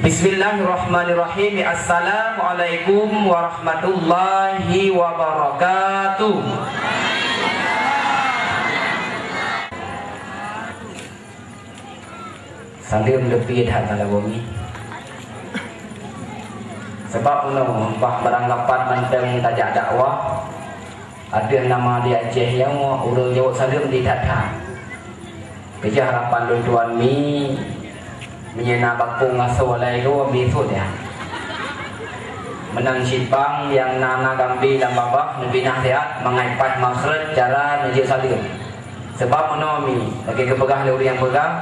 Bismillahirrahmanirrahim. Assalamualaikum warahmatullahi wabarakatuh. Salim lebih dah dalam bumi Sebab no, bah barang lapan manteng tajak dakwah. Ada nama di Aceh yang urung jawab salim di datang Kerja harapan tuan mi menyena bakung aso walai ro besut ya. Menang sipang yang nana gambi dan babak nabi nasihat mengaipat makhraj cara najis salim sebab menomi lagi kepegah lori yang pegang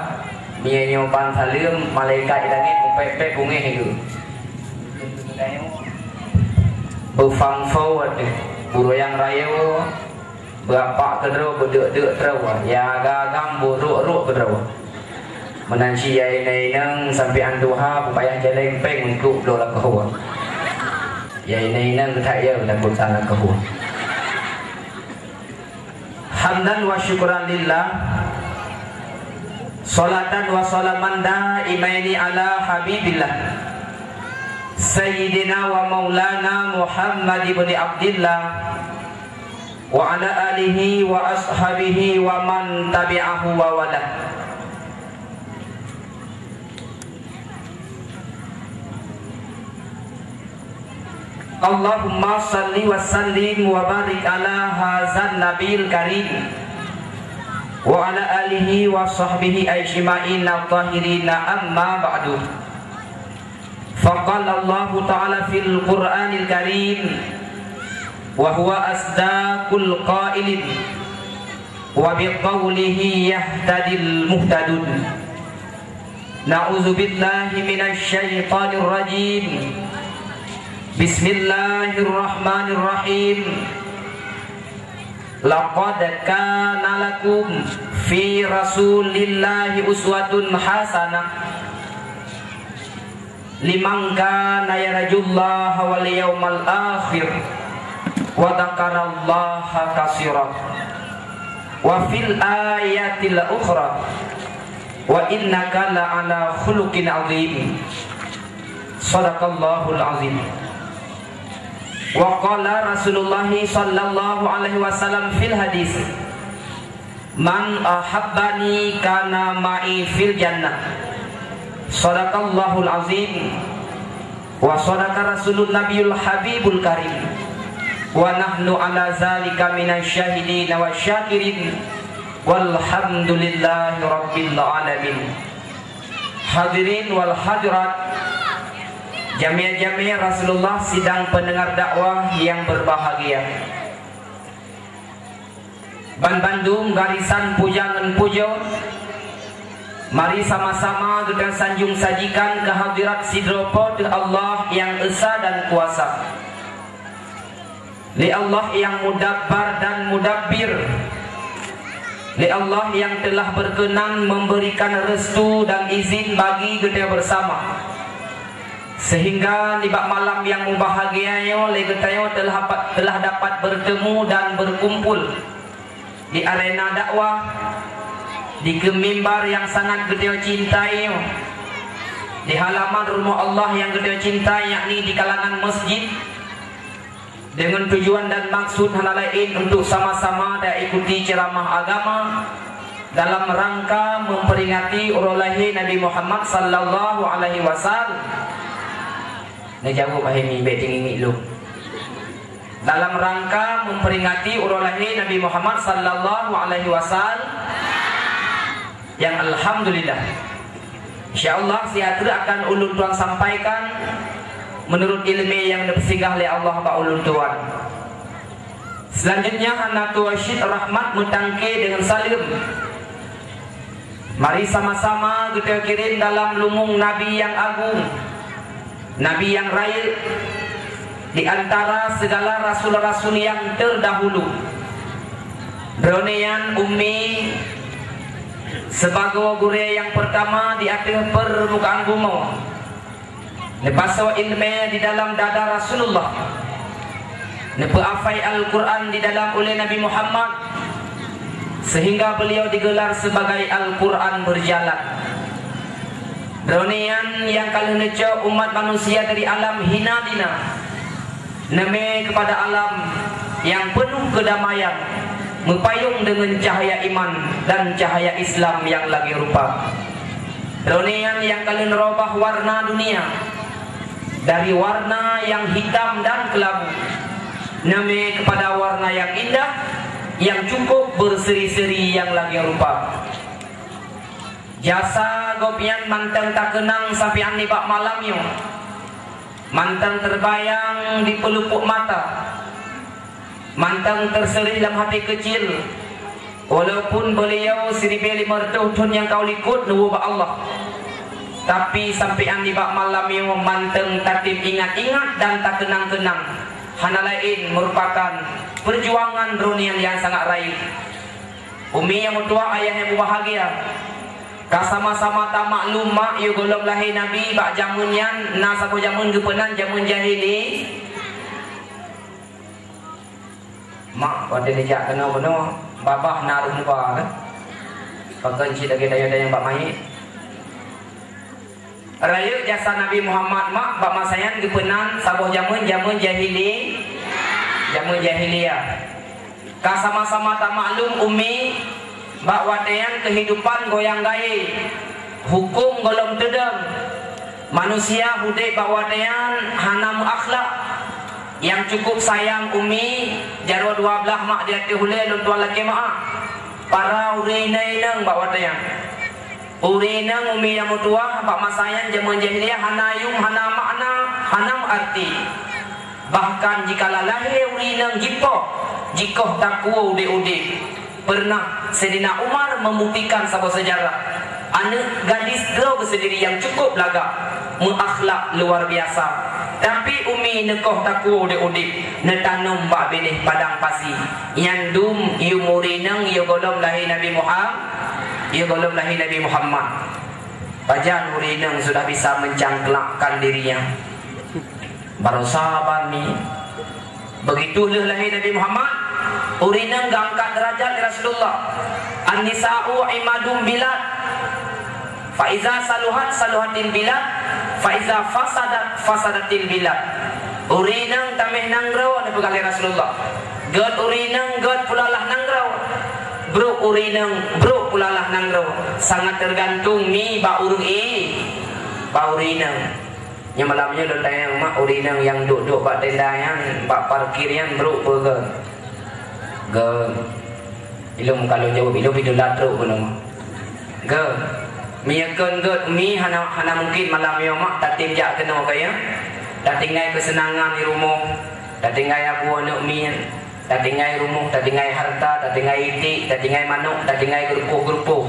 dia nyopan salim malaikat di langit mempek-pek bungih itu Bufang forward Buru yang raya Berapa kedua berdek-dek terus Ya gagang buruk-ruk kedua menanci ai nei nang sampai an duha payah jalan peng untuk lo la ko ya nei nang ta ya dan pun sana ko hamdan wa syukran lillah. Salatan wa salaman daimaini ala habibillah. Sayyidina wa maulana muhammad ibn abdillah. Wa ala alihi wa ashabihi wa man tabi'ahu wa wala اللهم صل وسلم وبارك على هذا النبي الكريم وعلى آله وصحبه أجمعين الطاهرين أما بعد فقال الله تعالى في القرآن الكريم وهو أصداق القائلين وبقوله يهتدي المهتدون نعوذ بالله من الشيطان الرجيم Bismillahirrahmanirrahim. Laqad kana lakum fi rasulillahi uswatun hasanah. Liman kana yarjullaha wal yawmal akhir wa dzakarallaha katsiran wa fil ayatil ukhra. Wa innaka la ala khuluqin azim. Sadaqallahul azim وقال رسول الله صلى الله عليه وسلم في الحديث من أحبني كان معي في الجنة. صدق الله العظيم. وصدق رسول النبي الحبيب الكريم. ونحن على ذلك من الشاهدين والشاكرين. والحمد لله رب العالمين. حاضرين wal Jamiah-jamiah Rasulullah sidang pendengar dakwah yang berbahagia. Ban Bandung garisan pujangan pujo. Mari sama-sama kita sanjung sajikan kehadirat sidropod Allah yang esa dan kuasa. Li Allah yang mudabbar dan mudabbir. Li Allah yang telah berkenan memberikan restu dan izin bagi kita bersama sehingga di malam yang membahagianya oleh ketayo telah telah dapat bertemu dan berkumpul. Di arena dakwah di kemimbar yang sangat ketayo cintai di halaman rumah Allah yang ketayo cintai yakni di kalangan masjid dengan tujuan dan maksud hal lain untuk sama-sama dan ikuti ceramah agama dalam rangka memperingati urulahi Nabi Muhammad sallallahu alaihi wasallam Ni jawab pahami baik tinggi lu. Dalam rangka memperingati urulahi Nabi Muhammad sallallahu alaihi wasallam yang alhamdulillah insyaallah sihat akan ulun tuan sampaikan menurut ilmu yang dipersinggah oleh Allah Pak ulun tuan. Selanjutnya anak tua Syed Rahmat mutangke dengan salim Mari sama-sama kita kirim dalam lumung Nabi yang agung Nabi yang raya di antara segala rasul-rasul yang terdahulu. Bronian Ummi sebagai guru yang pertama di atas permukaan bumi. Lepas ilmu di dalam dada Rasulullah. Lepas afai Al-Quran di dalam oleh Nabi Muhammad sehingga beliau digelar sebagai Al-Quran berjalan. Ronian yang kalau necok umat manusia dari alam hina dina. Neme kepada alam yang penuh kedamaian Mepayung dengan cahaya iman dan cahaya Islam yang lagi rupa. Ronian yang kalau nerobah warna dunia Dari warna yang hitam dan kelabu. Neme kepada warna yang indah Yang cukup berseri-seri yang lagi rupa Jasa gopian manteng tak kenang sampai ani bak malam yo. Manteng terbayang di pelupuk mata. Manteng terseri dalam hati kecil. Walaupun beliau seribu lima tahun yang kau likut nubu bak Allah. Tapi sampai ani bak malam yo manteng tatip ingat-ingat dan tak kenang-kenang. Hana lain merupakan perjuangan runian yang sangat raih. Umi yang mutua ayah yang bahagia Kasama-sama tak maklum mak you golong lahir Nabi bak jamun yan na sako jamun gepenan jamun jahili. Mak pada dijak kena benar babah narum ba kan. Pakai cik lagi daya-daya bak mai. Raya jasa Nabi Muhammad mak bak masayan gepenan sabo jamun jamun jahili. Jamun jahiliyah. Kasama-sama tak maklum umi bak watean kehidupan goyang gaya hukum golong tedeng. Manusia hudai bak watean hanam akhlak. Yang cukup sayang umi jaro dua belah mak dia tihule lun tua laki mak para urina inang bak watean. Urina umi yang mutua bak masayan jaman jahiliyah hanayum hana makna hanam arti. Bahkan jika lahir urina jipo jika tak kuau de udik pernah Sedina Umar membuktikan sebuah sejarah. Anak gadis girl sendiri yang cukup lagak menakhlak luar biasa. Tapi umi nekoh taku de udik netanum bak benih padang pasi yang dum yu murinang yu golom lahir Nabi Muhammad. Yu golom lahir Nabi Muhammad. Pajan murinang sudah bisa mencangklakkan dirinya. Baru sahabat ni. Begitulah lahir Nabi Muhammad Urina gangkat derajat Rasulullah. An-nisa'u imadum bilad. Faiza saluhat saluhatin bilad. Faiza fasadat fasadatin bilad. Urina tamih nangrau Ini pegali Rasulullah. God urina God pulalah nangrau Bro urina Bro pulalah nangrau Sangat tergantung mi ba urung i Ba urina yang malamnya lo tanya mak urina yang duduk bak tenda yang bak parkir yang bro pegang Ge Ilum kalau jawab ilum itu latruk pun nama. Ge Miyakan ge Mi hana, hana mungkin malam yang mak Tak tinjak kena kaya. Tak tinggal kesenangan di rumah. Tak tinggal abu anak mi. Tak tinggal rumah Tak tinggal harta Tak tinggal itik Tak tinggal manuk Tak tinggal gerupuh-gerupuh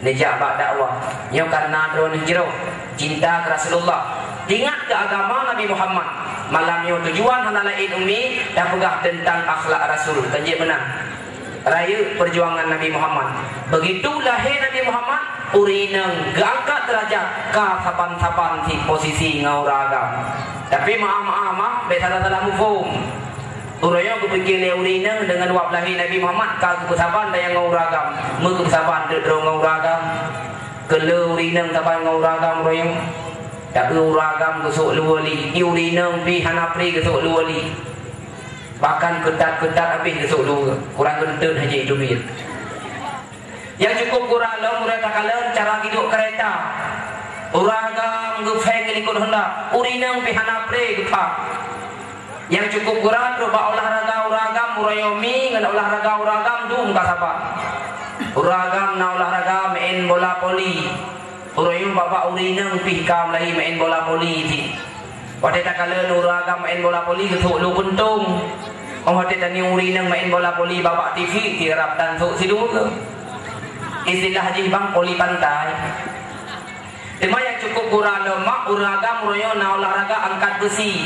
Nejak bak dakwah. Yang karena drone hijrah Cinta ke Rasulullah Ingat ke agama Nabi Muhammad. Malam yang tujuan hana lain umi dan pegah tentang akhlak rasul kanjik menang. Raya perjuangan Nabi Muhammad. Begitu lahir Nabi Muhammad urinang gangkat derajat ke sapan-sapan si posisi ngauragam tapi maaf-maaf mah beta dalam mufum. Uraya aku fikir le urina dengan wak lahir Nabi Muhammad ka kesaban dan yang ngauragam mu kesaban de dro ngauragam kele urina saban ngauragam uraya tapi uragam kesuk luwali Urinam pi hanapri kesuk luwali Bahkan ketat-ketat habis kesuk luwa Kurang kentut saja itu Yang cukup kurang lah Mereka kala cara hidup kereta. Uragam gefeng ini kod hendak Urinam pi hanapri kepak. Yang cukup kurang Rupa olahraga uragam Murayomi Dengan olahraga uragam Dung kasapa Uragam na olahraga Main bola poli Urayu bapa urina pi kam lahi main bola poli ti. Wate tak kala nuraga main bola poli ke thuk lu kuntung. Om hati tani urina main bola poli bapa TV ti rap tan thuk si ke. Istilah haji bang poli pantai. Tema yang cukup kurang lemak uraga murayo na olahraga angkat besi.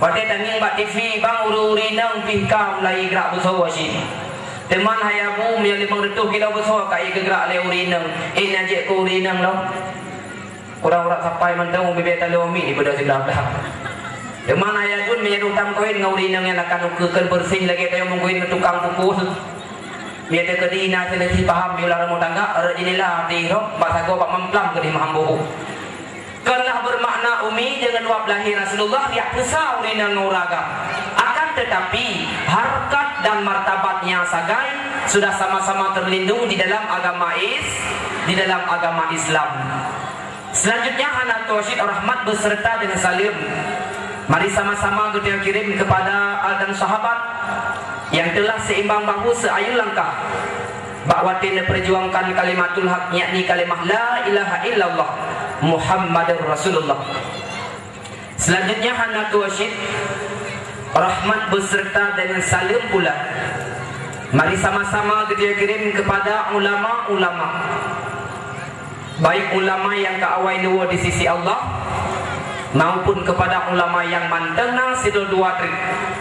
Wate tani bak TV bang urina pi kam lahi gerak besar sini. Teman hayamu yang lima ratus kilo besar kat ia gerak le urinang. Eh najik ku urinang lo. Kurang orang sampai mentang bibir tali umi di pada sebelah belah. Teman hayajun menjadi utang koin dengan urinang yang akan ukakan bersih lagi tayo mungkin tukang pukul. Dia kedina selesai paham ular rumah tangga. Ada jenilah di roh. Bahasa gua pak memplam ke di. Kalau bermakna umi dengan wab lahir Rasulullah dia besar ni nanguraga. Akan tetapi harkat dan martabatnya sagai sudah sama-sama terlindung di dalam agama Is, di dalam agama Islam. Selanjutnya Hanatul Rashid Rahmat beserta dengan Salim Mari sama-sama kita kirim kepada al dan sahabat yang telah seimbang bahu seayun langkah bahawa tidak perjuangkan kalimatul hak yakni kalimah la ilaha illallah Muhammadur Rasulullah. Selanjutnya Hanatu Washid Rahmat beserta dengan salim pula. Mari sama-sama kita kirim kepada ulama-ulama. Baik ulama yang keawai dua di sisi Allah maupun kepada ulama yang mantena sidul dua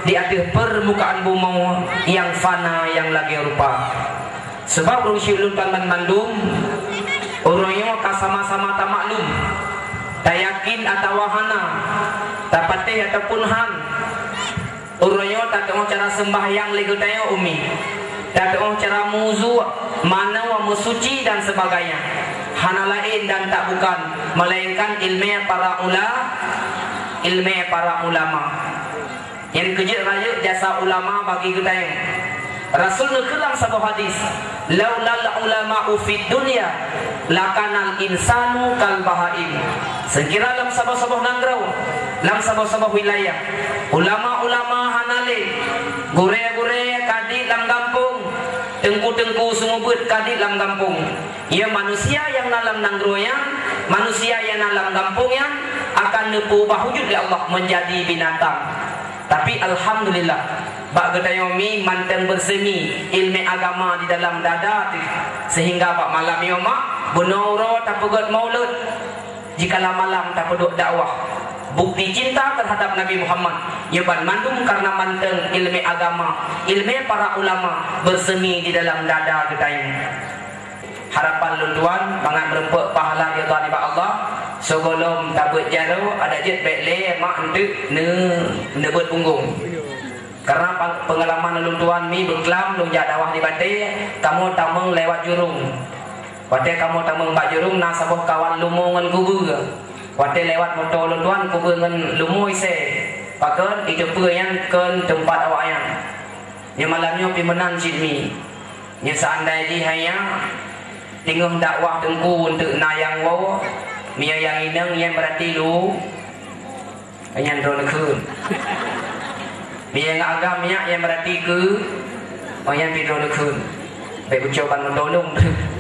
di atas permukaan bumi yang fana yang lagi rupa. Sebab rusi ulun tangan mandum orangnya sama-sama tak maklum tak yakin atau wahana tak patih ataupun han orangnya tak tahu cara sembahyang lagi tanya umi. Tak tahu cara muzu mana wa musuci dan sebagainya. Hana lain dan tak bukan. Melainkan ilmu para ulama ilmu para ulama. Yang kejut raya jasa ulama bagi kita yang Rasul ngekelang sebuah hadis. Laulal ulama ufid dunia Lakanal insanu kal bahaim. Sekira dalam sebuah-sebuah nangrau Dalam sebuah-sebuah wilayah. Ulama-ulama hanale. Gure-gure kadit dalam kampung. Tengku-tengku semua buat kadit dalam kampung. Ya manusia yang dalam nangroya Manusia yang dalam kampungnya Akan berubah wujud di Allah Menjadi binatang. Tapi Alhamdulillah Bak getayomi mantan bersemi ilmu agama di dalam dada Sehingga bak malam ni mak Benoro tak pegut maulud. Jikalau malam tak peduk dakwah Bukti cinta terhadap Nabi Muhammad. Ya ban mandum karena mantan ilmu agama Ilmu para ulama bersemi di dalam dada getayomi harapan lunduan bangat merempuk pahala dia Tuhan ibad Allah. Sebelum tabut jaru ada jet baik le mak entuk ne nebut punggung. Karena pengalaman lunduan mi berkelam lu jak dawah di batik kamu tameng lewat jurung. Wate kamu tameng bak jurung na sabuh kawan lumu ngan ke Wate lewat motor lunduan kubu ngan lumu ise Pakan itu yang ke tempat awak yang. Yang malamnya pi menang jidmi Yang seandainya dihaya tengah dakwah tengku untuk nayang wo. Mia yang inang yang berarti lu. Yang drone kun mia yang agam yang berarti ke. Oh yang pi drone kun baik ucapan menolong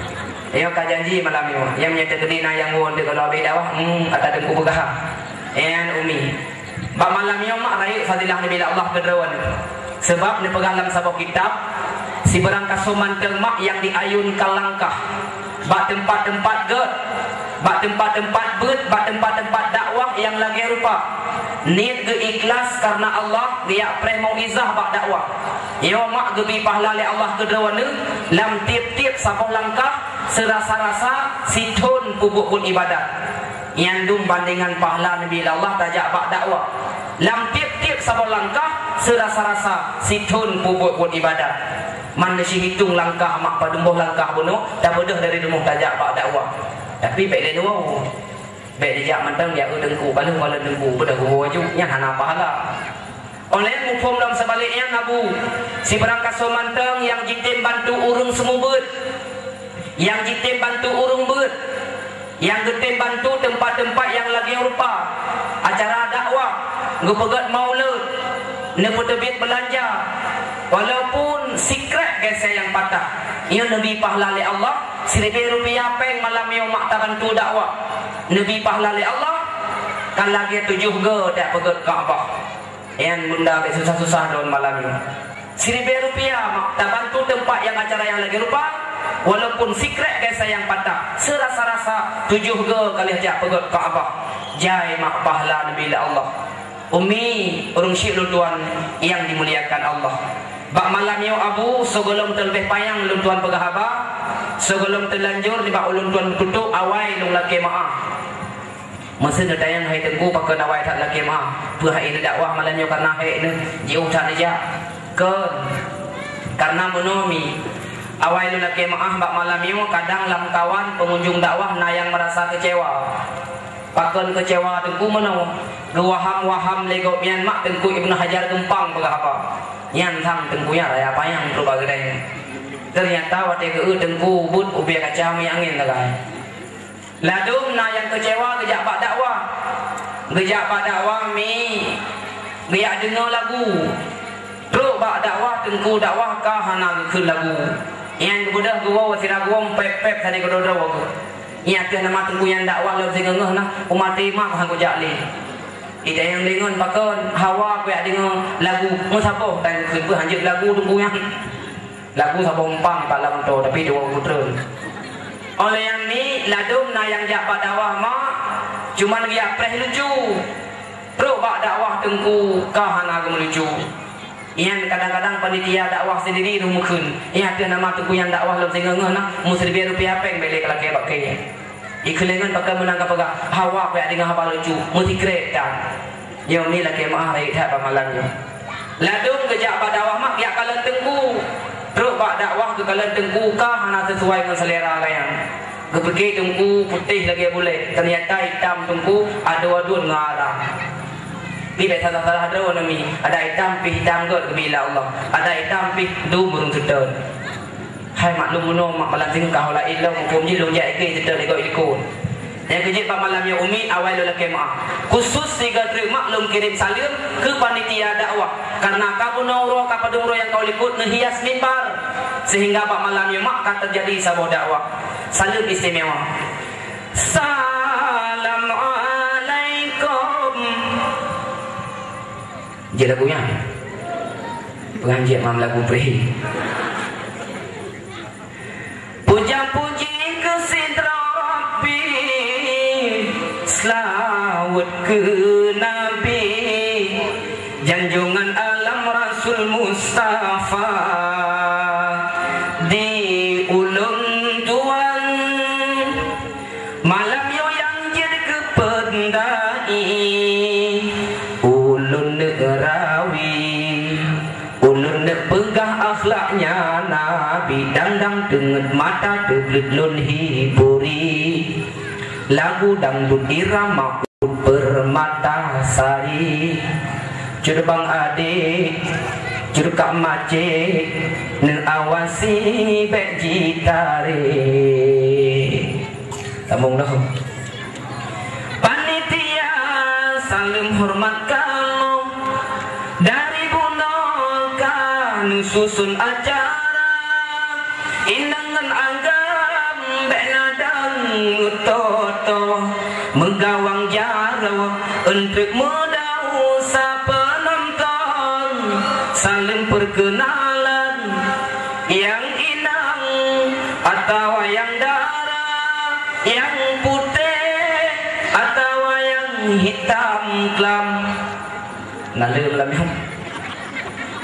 Ayo kau janji malam ini yang menyata kedi nayang wo untuk kalau abis dakwah hmm atas tengku begah yang umi. Bak malam ini mak raih fadilah Nabi Allah kederawan sebab ni pegang dalam kitab si berang kasuman mak yang diayunkan langkah. Bak tempat-tempat get bak tempat-tempat bet bak tempat-tempat dakwah yang lagi rupa. Niat ke ikhlas karena Allah dia pre mau izah bak dakwah. Yo mak gebi pahala le Allah ke dawana lam tiap-tiap sapa langkah serasa-rasa situn pupuk pun ibadat. Yang dum bandingan pahala Nabi Allah tajak bak dakwah. Lam tiap-tiap sapa langkah serasa-rasa situn pupuk pun ibadat. Mana si hitung langkah mak pada dumbuh langkah bunuh dah bodoh dari dumbuh tajak pak dakwah tapi baik dia dua baik dia jak mantang dia udengku balu kalau dengku pada gua yang hana pahala oleh mufum dalam sebaliknya nabu. Si berangkat so mantang yang jitim bantu urung semua ber yang jitim bantu urung ber yang jitim bantu tempat-tempat yang lagi rupa. Acara dakwah. Ngupegat maulud neputebit belanja Walaupun secret gesa yang patah. Ia Nabi pahala li Allah. Seribu rupiah peng malam yang mak tarantu dakwah. Nabi pahala li Allah. Kan lagi tujuh ge tak pegut Kaabah. Yang bunda ke susah-susah daun malam ini. Seribu rupiah mak tarantu tempat yang acara yang lagi rupa. Walaupun secret gesa yang patah. Serasa-rasa tujuh ge kali aja pegut Kaabah. Jai mak pahala Nabi Allah. Umi urung syik tuan yang dimuliakan Allah. Bak malam yo abu sebelum terlebih payang lun tuan pegahaba sebelum terlanjur di bak ulun tuan tutup awai lung laki maaf. Masa nak tayang hai tengku pakai nawai tak laki maaf. Puh hai ini dakwah malam yo karena hai ini jauh tak. Ke karena menomi awai lun laki maaf bak malam yo kadang lam kawan pengunjung dakwah na yang merasa kecewa. Pakon kecewa tengku mana Gewaham-waham lego mian mak tengku Ibnu Hajar gempang pegah apa Nyan sang tengku ya payang tu bagai Ternyata waktu ke tengku but ubi kaca mi angin tagai Ladum na yang kecewa kejak pak dakwah. Kejak pak dakwah mi. Biar dengar lagu. Teruk pak dakwah tengku dakwah kah hana ke lagu. Yang kemudian gua wasir gua pep-pep tadi kedodo aku Ia tu nama tengku yang dakwah lo sing ngeh nah umat kah aku jali Ida yang dengar pakon hawa aku yang dengar lagu mau siapa? Dan kebu hanjut lagu tengku yang lagu siapa? Umpang pak lam tu tapi dua putra. Oleh yang ni ladum na yang jak pak dakwah mak cuma lagi apreh lucu. Teruk bak dakwah tengku kah hana melucu. Yang kadang-kadang panitia dakwah sendiri rumukun. Yang ada nama tu yang dakwah lebih sehingga ngena mesti lebih rupiah peng beli kalau kaya pakai. Iklengan pakai menangkap pegah hawa kaya dengan apa lucu mesti kereta. Yang ni lagi mah hari tak pamalannya. Ladung kejak pada dakwah mak ya kalau tengku. Terus bak dakwah ke kalau tengku kah hana sesuai dengan selera kalian. Kepergi tengku putih lagi boleh. Ternyata hitam tengku ada wadun ngarah. Ni biasa tak salah ada ni. Ada hitam pi hitam kot ke bila Allah. Ada hitam pi du burung sedar. Hai maklum muno mak malam sing kau la ilau hukum ji long jai ke sedar ikut ikut. Yang kejip pak malam yang umi awal lo laki maaf. Khusus tiga tri maklum kirim salim ke panitia dakwah. Karena kamu nauro kapadumro yang kau likut ngehias mimbar. Sehingga pak malam yang mak kan terjadi sebuah dakwah. Salim istimewa. Salam Je lagunya Penganjit mam lagu prehi Puja-puji ke sidra Rabbi Selawat ke Nabi. Janjungan alam Rasul Mustafa mata Deblit lun hiburi Lagu dangdut irama Permata sari. Curbang adik Curkak macik Neng awasi Bek jitari Sambung dah. Panitia saling hormat kamu Dari bunokan susun acara kelam Nala malam yang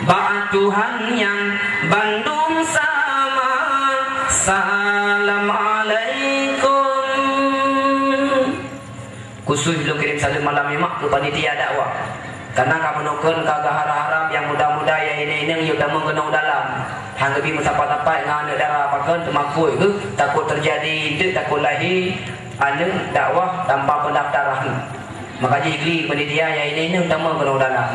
Ba'a Tuhan yang Bandung sama. Assalamualaikum. Khusus belum kirim salam malam imak ke panitia dakwah. Karena kamu nukun kagak haram-haram yang muda-muda yang ini ini yang udah mengenal dalam. Hang lebih mensapat-sapat dengan anak darah pakan temakui ke? Takut terjadi itu takut lahir. Anu dakwah tanpa pendaftaran Maka jadi panitia yang ini ini utama mengenal dalam.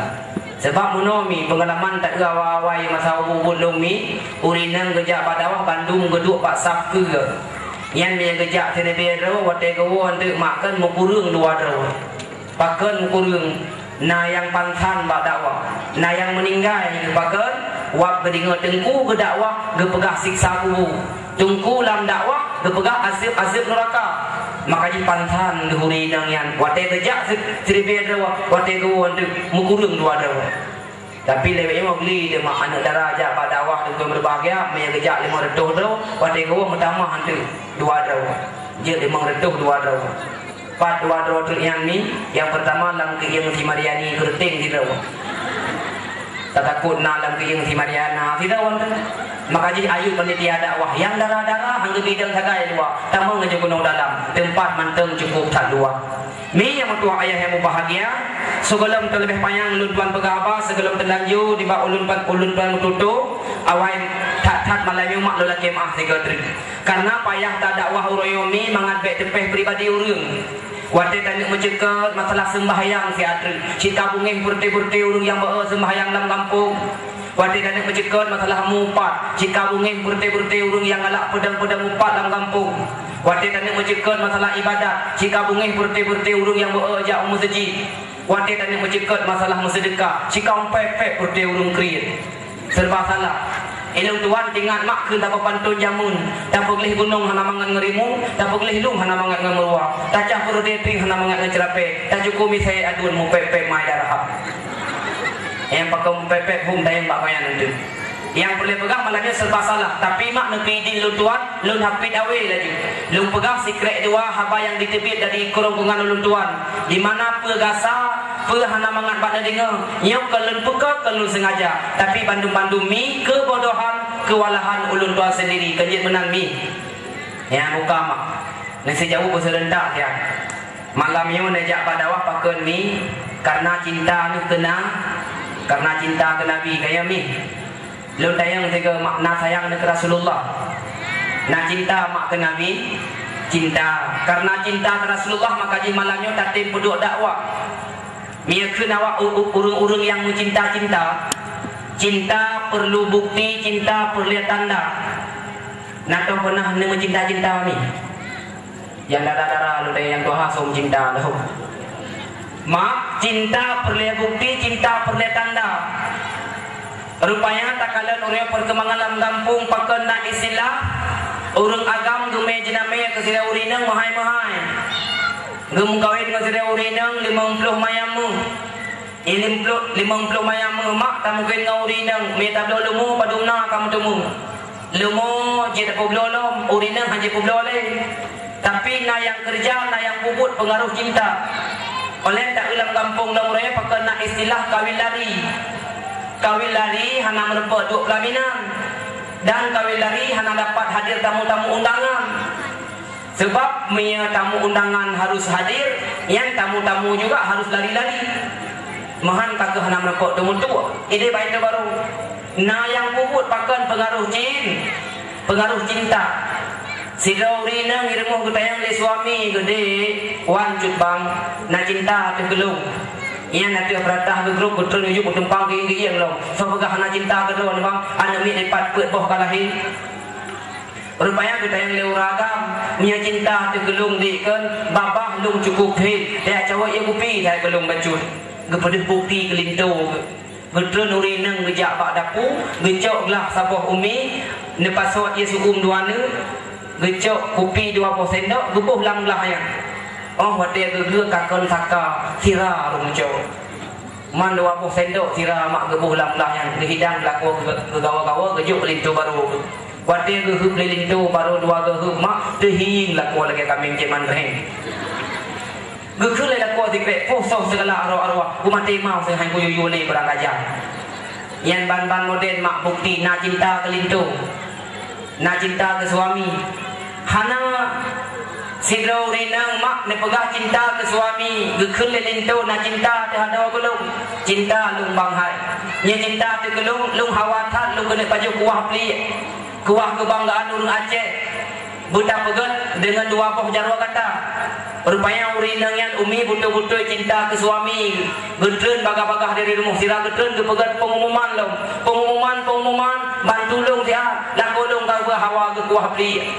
Sebab monomi pengalaman tak ada awal-awal masa ubun lumi urinang gejak pada awak kandung geduk pak saf ke. Yang dia gejak sini biar wate gawo untuk makan mukurung dua dro pakan mukurung na yang pantan bak dakwah na yang meninggal yang pakan wak gedinga tengku ke dakwah ke pegah siksa kubu. Tungku lam dakwah ke pegah asib asib neraka maka ji pantan dihuri nang yang wate kejak sini biar wate gawo untuk mukurung dua dro tapi lebih mau beli dia mak anak darajat pada awak dia berbahagia punya kejak lima retuh tu wate gawo pertama hantu. Dua dro je lima retuh dua dro Pat dua dro tu yang ni yang pertama dalam keyang si Mariani kerting di dro tak takut nak dalam keyang si Mariana tidak wan maka jadi ayu panitia dakwah yang darah-darah hangga bidang sagai dua tamu ngaji gunung dalam. Tempat manteng cukup tak dua Mi yang mentua ayah yang bahagia Sebelum terlebih panjang ulun tuan pegaba Sebelum terlanjur di bawah ulun tuan tutup Awal tak tak malam yang mak lelaki maaf tiga Karena payah tak dakwah uroyomi Mengadbek tepeh pribadi urung Wate tanya mencekat masalah sembahyang si atri. Cika bungeng purti-purti urung yang bawa sembahyang dalam kampung. Wate tanya mencekat masalah mupat. Cika bungeng purti-purti urung yang galak pedang-pedang mupat dalam kampung. Wate tanya mencekat masalah ibadat. Cika bungeng purti-purti urung yang bawa ajak umur seji. Wate tanya mencekat masalah bersedekah. Cika umpet-pet purti urung kriit. Serba salah. Ilung tuan tinggal mak ke tak pantun jamun. Tak boleh gunung hana mangat ngerimu, tak boleh lung hana mangat ngemerua. Tak cah perlu dating hana mangat ngecerape. Tak cukup mi saya aduan mu pepe mai darah. Yang pakai mu pepe hum dayang bak mayan itu. Yang boleh pegang malahnya serba salah. Tapi mak nak izin lu tuan, lu hapid awe lagi. Lu pegang secret dua haba yang ditebit dari kerongkongan lu tuan. Di mana pegasa apa hana mangat pada dengar nyok kalau peka kalau sengaja. Tapi bandung-bandung mi kebodohan kewalahan ulun tua sendiri. Kejit menang mi. Yang muka mak. Nasi jauh bahasa rendah ya. Malam yang menajak pada wah pakun mi. Karena cinta ni kena karena cinta ke Nabi kaya mi lu tayang tiga makna sayang ke Rasulullah. Nak cinta mak ke Nabi cinta. Karena cinta ke Rasulullah maka di malamnya tatip peduk dakwah. Miakan awak urung-urung yang mencinta-cinta. Cinta perlu bukti, cinta perlu tanda. Nak tahu pernah ni mencinta-cinta ni? Yang darah-darah lu yang tuha so mencinta dah Mak, cinta perlu bukti, cinta perlu tanda Rupanya tak kalian orang perkembangan dalam kampung pakai nak istilah Urung agam gemej jename ke sila urinang mahai-mahai Gem kawin dengan sedang urinang lima puluh mayamu. Ini puluh lima puluh mayamu mak tak mungkin dengan urinang. Minta belum lumu pada umna kamu temu. Lumu jadi belum lom urinang hanya belum le. Tapi na yang kerja na yang bubut pengaruh cinta. Oleh tak ulang kampung dan uraya pakai nak istilah kawin lari. Kawin lari hanya merupakan dua pelaminan. Dan kawin lari hanya dapat hadir tamu-tamu undangan. Sebab punya tamu undangan harus hadir Yang tamu-tamu juga harus lari-lari. Mahan kakak nak merekod temu tu Ini baik baru. Nah yang bubut pakan pengaruh jin. Pengaruh cinta. Sidau rina ngirimu ketayang di suami gede Wan cut bang. Nak cinta tu Ia nanti grup Betul ni yuk Tumpang ke ingin yang long pegah nak cinta ke tu bang Anak mi lepat pet boh kalahin Rupanya kita yang leu ragam Mia cinta tu gelung di kan Babah lung cukup hit. Dia cawak yang kupi Dia gelung bacut Kepada bukti kelintu Betul nuri neng gejak bak dapu Gecok gelah sabah umi Lepas suat ia sukum dua ne Gecok kupi dua puluh sendok Gebuh lam gelah yang Oh wadah gege kakon saka Sira rung cok Man dua puluh sendok Sira mak gebuh lam gelah yang Gehidang laku gegawa-gawa Gejuk kelintu baru Wati ke hup lilin tu baru dua ke mak tehing lah kuat lagi kami cik man reng. Gekul lah kuat dikre poso segala arwah-arwah umat mau sing hang kuyu yule perang aja. Yang ban-ban modern mak bukti nak cinta ke lintu. Nak cinta ke suami. Hana Sidro rinang mak ne pegah cinta ke suami Gekul lilin tu nak cinta te hadawa gelung Cinta lung bang hai. Nya cinta te gelung lung hawatan lung kena paju kuah pli kuah kebanggaan urung Aceh. Budak pegat dengan dua buah jarwa kata rupanya urinang yang umi butuh-butuh cinta ke suami. Getren bagah-bagah dari rumah sirah getren ke pegat pengumuman lo pengumuman pengumuman bantu long dia lakolong kau berhawa ke kuah beli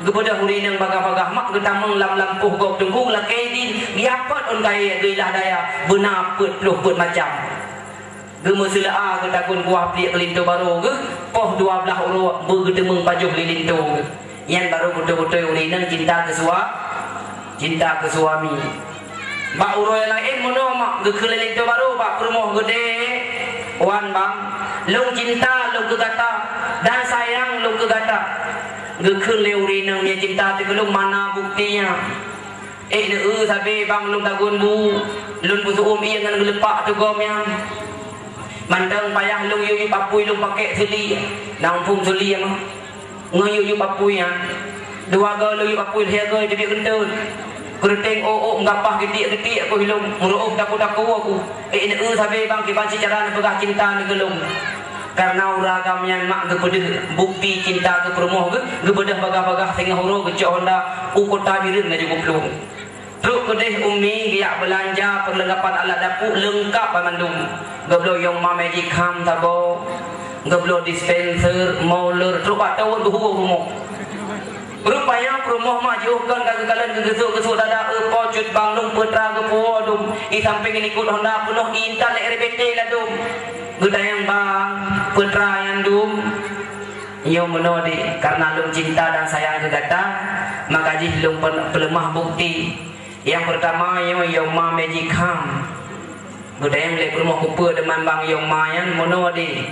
kepada urinang bagah-bagah mak getamang lam lampuh kau tunggu lah kedin biapat on kaya gailah daya benar put peluh put macam. Gema sila ah ke takun kuah pelik kelintu baru ke? Poh dua belah urut bergedemeng pajuh kelintu ke? Yang baru betul-betul urina cinta ke suami Cinta ke suami. Bak yang lain mana mak ke kelintu baru Bak perumah gede. Wan bang Lung cinta lung ke kata Dan sayang lung ke kata Gekul le urina punya cinta tu ke lung mana buktinya Eh ne e sabi bang lung tagun bu Lung busuk umi yang ngelepak tu gom yang Mandang payah lu yu papui lu pakai seli. Nang pun seli yang ngayu yu papui yang dua ga lu yu papui dia ga jadi kentut. Kerting oh oh ngapah getik getik aku hilung muruh daku daku aku. Eh ini eh sabi bang kiban si cara ni pegah cinta ni gelung. Karena uragam yang mak kepada bukti cinta ke perumuh ke kepada bagah-bagah tengah huru ke honda ukota birin ngaji kuplung. Truk kedih umi dia belanja perlengkapan alat dapur lengkap pemandung. Gablo yang ma magic ham tabo. Gablo dispenser, molar, truk tahu tu hukum Rupanya perumah majukan kaki kalian ke gesuk gesuk dada apa cut banglung putra ke dum i samping ini kut honda penuh intan RBT lah dum gedayang bang putra yang dum Yo menodi karena lum cinta dan sayang ke kata maka jih lum pelemah bukti yang pertama yo yo ma magic ham gedayang le perumah kupa deman bang yo ma yang menodi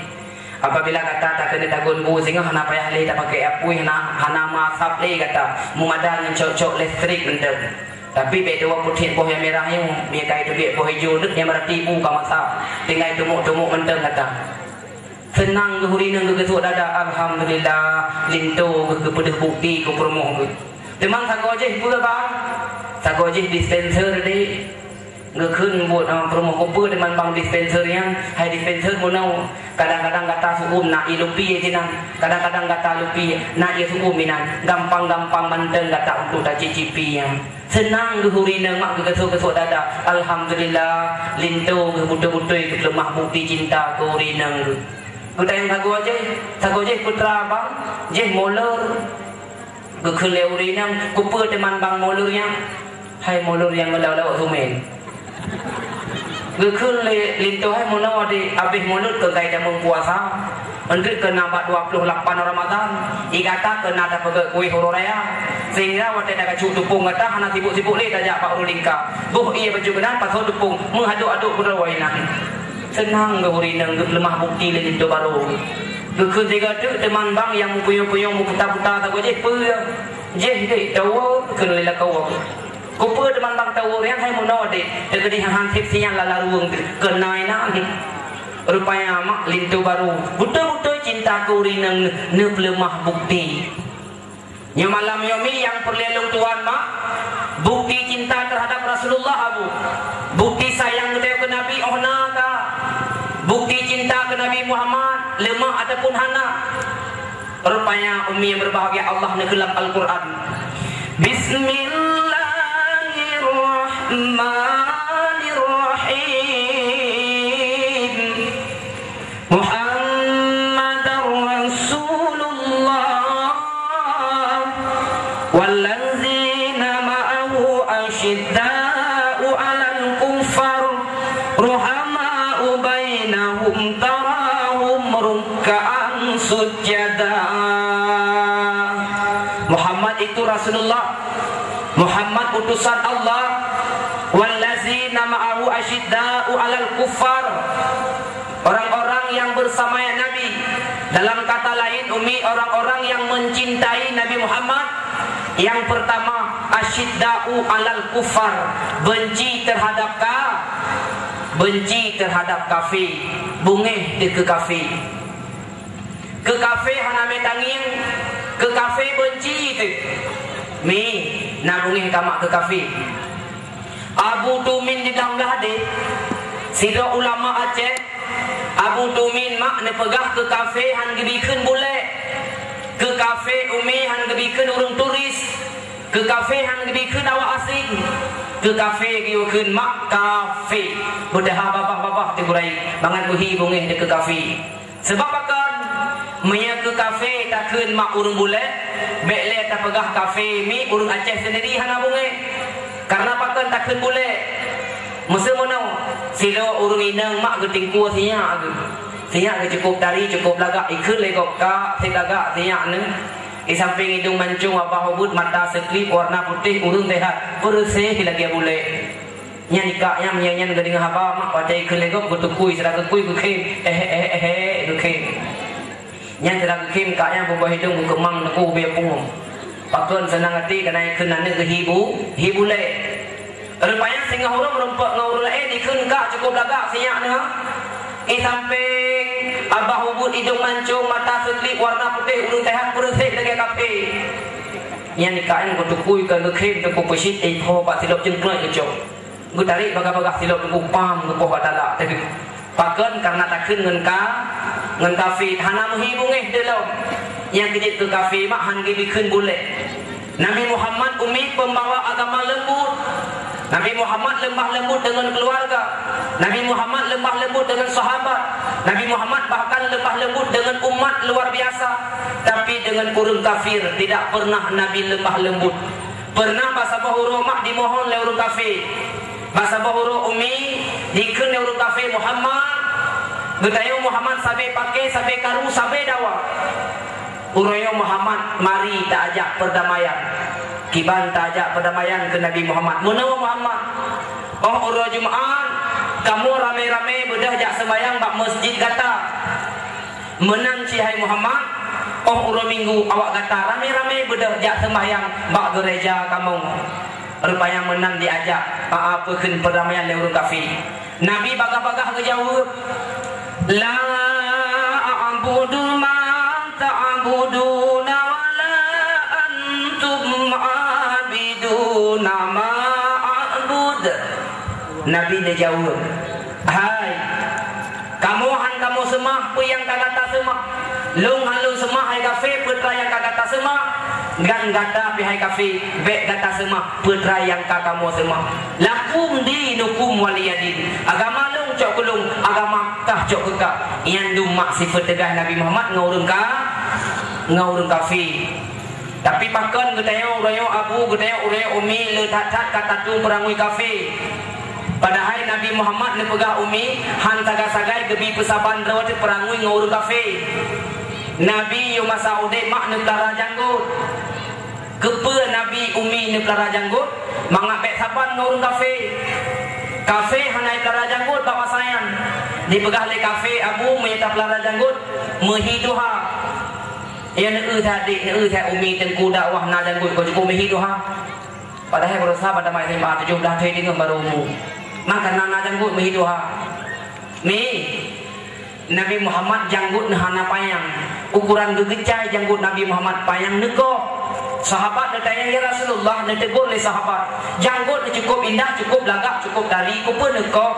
Apabila kata tak kena tagun bu sehingga hana payah le tak pakai apu hana hana masap le kata mumada dengan cok-cok listrik benda. Tapi be dua putih boh yang merah yang dia kai tu dia boh hijau nek yang berarti bu ka masa. Tinggal tumuk-tumuk menteng kata. Senang ke hurina ke ketuk dada? Alhamdulillah. Lintu ke kepada bukti ke permoh ke. Memang tak kajih pula bang Tak kajih dispenser ni Ngekun buat uh, permoh kopa Dengan bang dispenser yang Hai dispenser pun nau Kadang-kadang kata suum nak ilupi lupi ya Kadang-kadang kata lupi Nak i suum minan Gampang-gampang mandeng kata untuk tak cicipi yang Senang ke hurina mak ke kesuk-kesuk dada? Alhamdulillah. Lintu ke putu-putu ke lemah bukti cinta ke hurina ke. Bertanya tagu aje, tagu aje putra abang, je molor, gokul leuri nang, kupu teman bang molor yang, hai molor yang melau lau tu men. Le lintu hai mona wadi, abis molor ke gaya dan mempuasa. Mungkin ke puluh 28 Ramadan, ikata ke nada kui kuih hororaya, sehingga wadi dah cuk tupung kata, anak sibuk-sibuk leh tajak Pak Rulingka. Buh iya baju benar, pasal tupung, menghaduk-aduk berawainan. Senang ke huri neng lemah bukti le itu baru Kekun tiga tu teman bang yang mupuyung-puyung muputa-puta tak boleh apa Jeh dek tahu kena lelak kau Kupa teman bang tahu yang hai mono de. Jadi hang tip siang lala ruang ke nai na. Rupanya mak lintu baru. Betul-betul cinta ku rinang ne lemah bukti. Nya malam yomi yang perlelung tuan mak bukti cinta terhadap Rasulullah abu. Bukti sayang kita ke Nabi oh ka. Bukti cinta ke Nabi Muhammad lemah ataupun hana. Rupanya umi yang berbahagia Allah negeri Al-Quran. Bismillah. Rasulullah Muhammad utusan Allah wallazina ma'ahu asyidda'u 'alal kuffar. Orang-orang yang bersama Nabi. Dalam kata lain umi orang-orang yang mencintai Nabi Muhammad yang pertama asyidda'u 'alal kuffar. Benci terhadap ka benci terhadap kafir. Bungeh di ke kafir. Ke kafir hana metangin ke kafir benci itu mi nak bungeh kamak ke kafir? Abu Tumin di dalam hadis Sida ulama Aceh Abu Tumin mak ne pegah ke kafe han gebikeun bule ke kafe umi han gebikeun urang turis. Ke kafe han gebikeun awak asing. Ke kafe gebikeun mak kafe budah babah-babah ti burai bangan buhi bungih de ke kafe sebab akan Maya ke kafe takun mak urung bule Bekle tak pegah kafe. Mi urung Aceh sendiri hana bunge. Karena pakan takkan boleh Masa mana? Sila urung inang mak ke tingku siya ke. Siya ke cukup dari cukup lagak. Ikut legok kak Si lagak siya ni. Di samping hidung mancung abah hubud mata seklip warna putih urung sehat bersih lagi boleh nya nikah nya nya nya gading haba mak pacai ke legok kutukui sedang kekui kukim. Eh eh eh eh nya sedang kukim kak nya buka hidung buka mang neku biar punggung. Pakun senang hati kena nanti ke hibu Hibu le Rupanya sehingga orang merempak dengan orang lain Ikut kak cukup lagak siap ni ha? Eh samping Abah hubut hidung mancung Mata setlip warna putih Urung tehat bersih lagi kafe Yang yang kau tukui kan Kau krim tu kau pesit Eh kau pak silap jengkla ke cok. Kau tarik baga-baga silap Kau pam kau pak dalak Tapi Pakun karena takkan dengan kak Dengan kafe Hana eh dia yang kejit ke kafe mak han gi bikun boleh Nabi Muhammad umi pembawa agama lembut. Nabi Muhammad lemah lembut dengan keluarga. Nabi Muhammad lemah lembut dengan sahabat. Nabi Muhammad bahkan lemah lembut dengan umat luar biasa. Tapi dengan kurung kafir tidak pernah Nabi lemah lembut. Pernah bahasa bahuru mak dimohon oleh kafir. Bahasa bahuru umi dikun oleh kafir Muhammad. Getayo Muhammad sabe pakai sabe karu sabe dawa. Urayo Muhammad mari tak ajak perdamaian. Kiban tak ajak perdamaian ke Nabi Muhammad. Menawa Muhammad. Oh uro Jumaat kamu rame-rame bedah jak sembahyang bak masjid kata. Menang cihai Muhammad. Oh uro minggu awak kata rame-rame bedah jak sembahyang bak gereja kamu. Rupanya menang diajak apa ken perdamaian urang kafir. Nabi bagah-bagah kejawab. La Nabi dia jawab Hai kamu han kamu semah pu yang kata semah. Lung halu semah hai kafe putra yang kata semah. Gan gata pi hai kafe be kata semah putra yang kata kamu semah. Lakum di nukum waliyadin. Agama lung cok kulung agama kah cok kekak yang du mak sifat tegah Nabi Muhammad ngurung ka ngurung kafe tapi pakon getayo urayo abu getayo urayo umi le tat tat kata tu perangui kafe Padahal Nabi Muhammad ni pegah umi han sagai-sagai gebi pesaban rawat perangui ngurung kafe. Nabi yo masa ude mak pelara janggut. Kepa Nabi umi ni pelara janggut, mangak bek saban ngurung kafe. Kafe hanai pelara janggut bawa sayang. Di pegah le kafe abu menyata pelara janggut mehiduha. Ya ne u tadi ne u tadi umi tengku dakwah na janggut ko cukup mehiduha. Padahal berusaha pada mai 17 tahun dengan baru umur maka nana janggut mi hidup mi Nabi Muhammad janggut nahana payang ukuran gegecai janggut Nabi Muhammad payang neko Sahabat dia tanya ya Rasulullah dia tegur oleh sahabat. Janggut dia cukup indah cukup lagak cukup dari kupa neko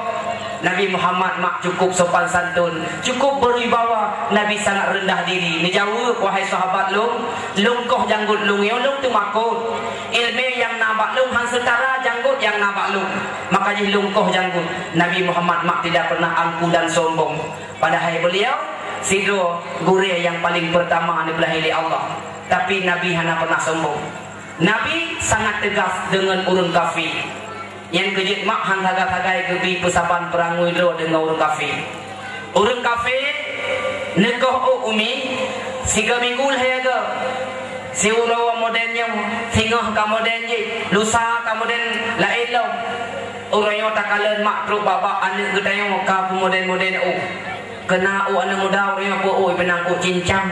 Nabi Muhammad mak cukup sopan santun. Cukup berwibawa Nabi sangat rendah diri. Ni jawab wahai sahabat lung. Lungkoh janggut lung yo lung tu makut ilmu yang nampak lung hang setara janggut yang nampak lung. Maka jadi lungkoh janggut. Nabi Muhammad mak tidak pernah angku dan sombong. Padahal beliau sidro gure yang paling pertama ni belahili Allah tapi Nabi hana pernah sombong Nabi sangat tegas dengan urun kafir yang kejut mak hang hagai-hagai kebi pesaban perang widro dengan orang kafir. Orang kafir nekoh o umi siga minggu lah ya. Si urawa modennya singoh ka moden je lusa ka moden la elo. Orang yang tak kalen mak truk bapa anak yang ka moden-moden o. Kena o anak muda oi penang o cincang.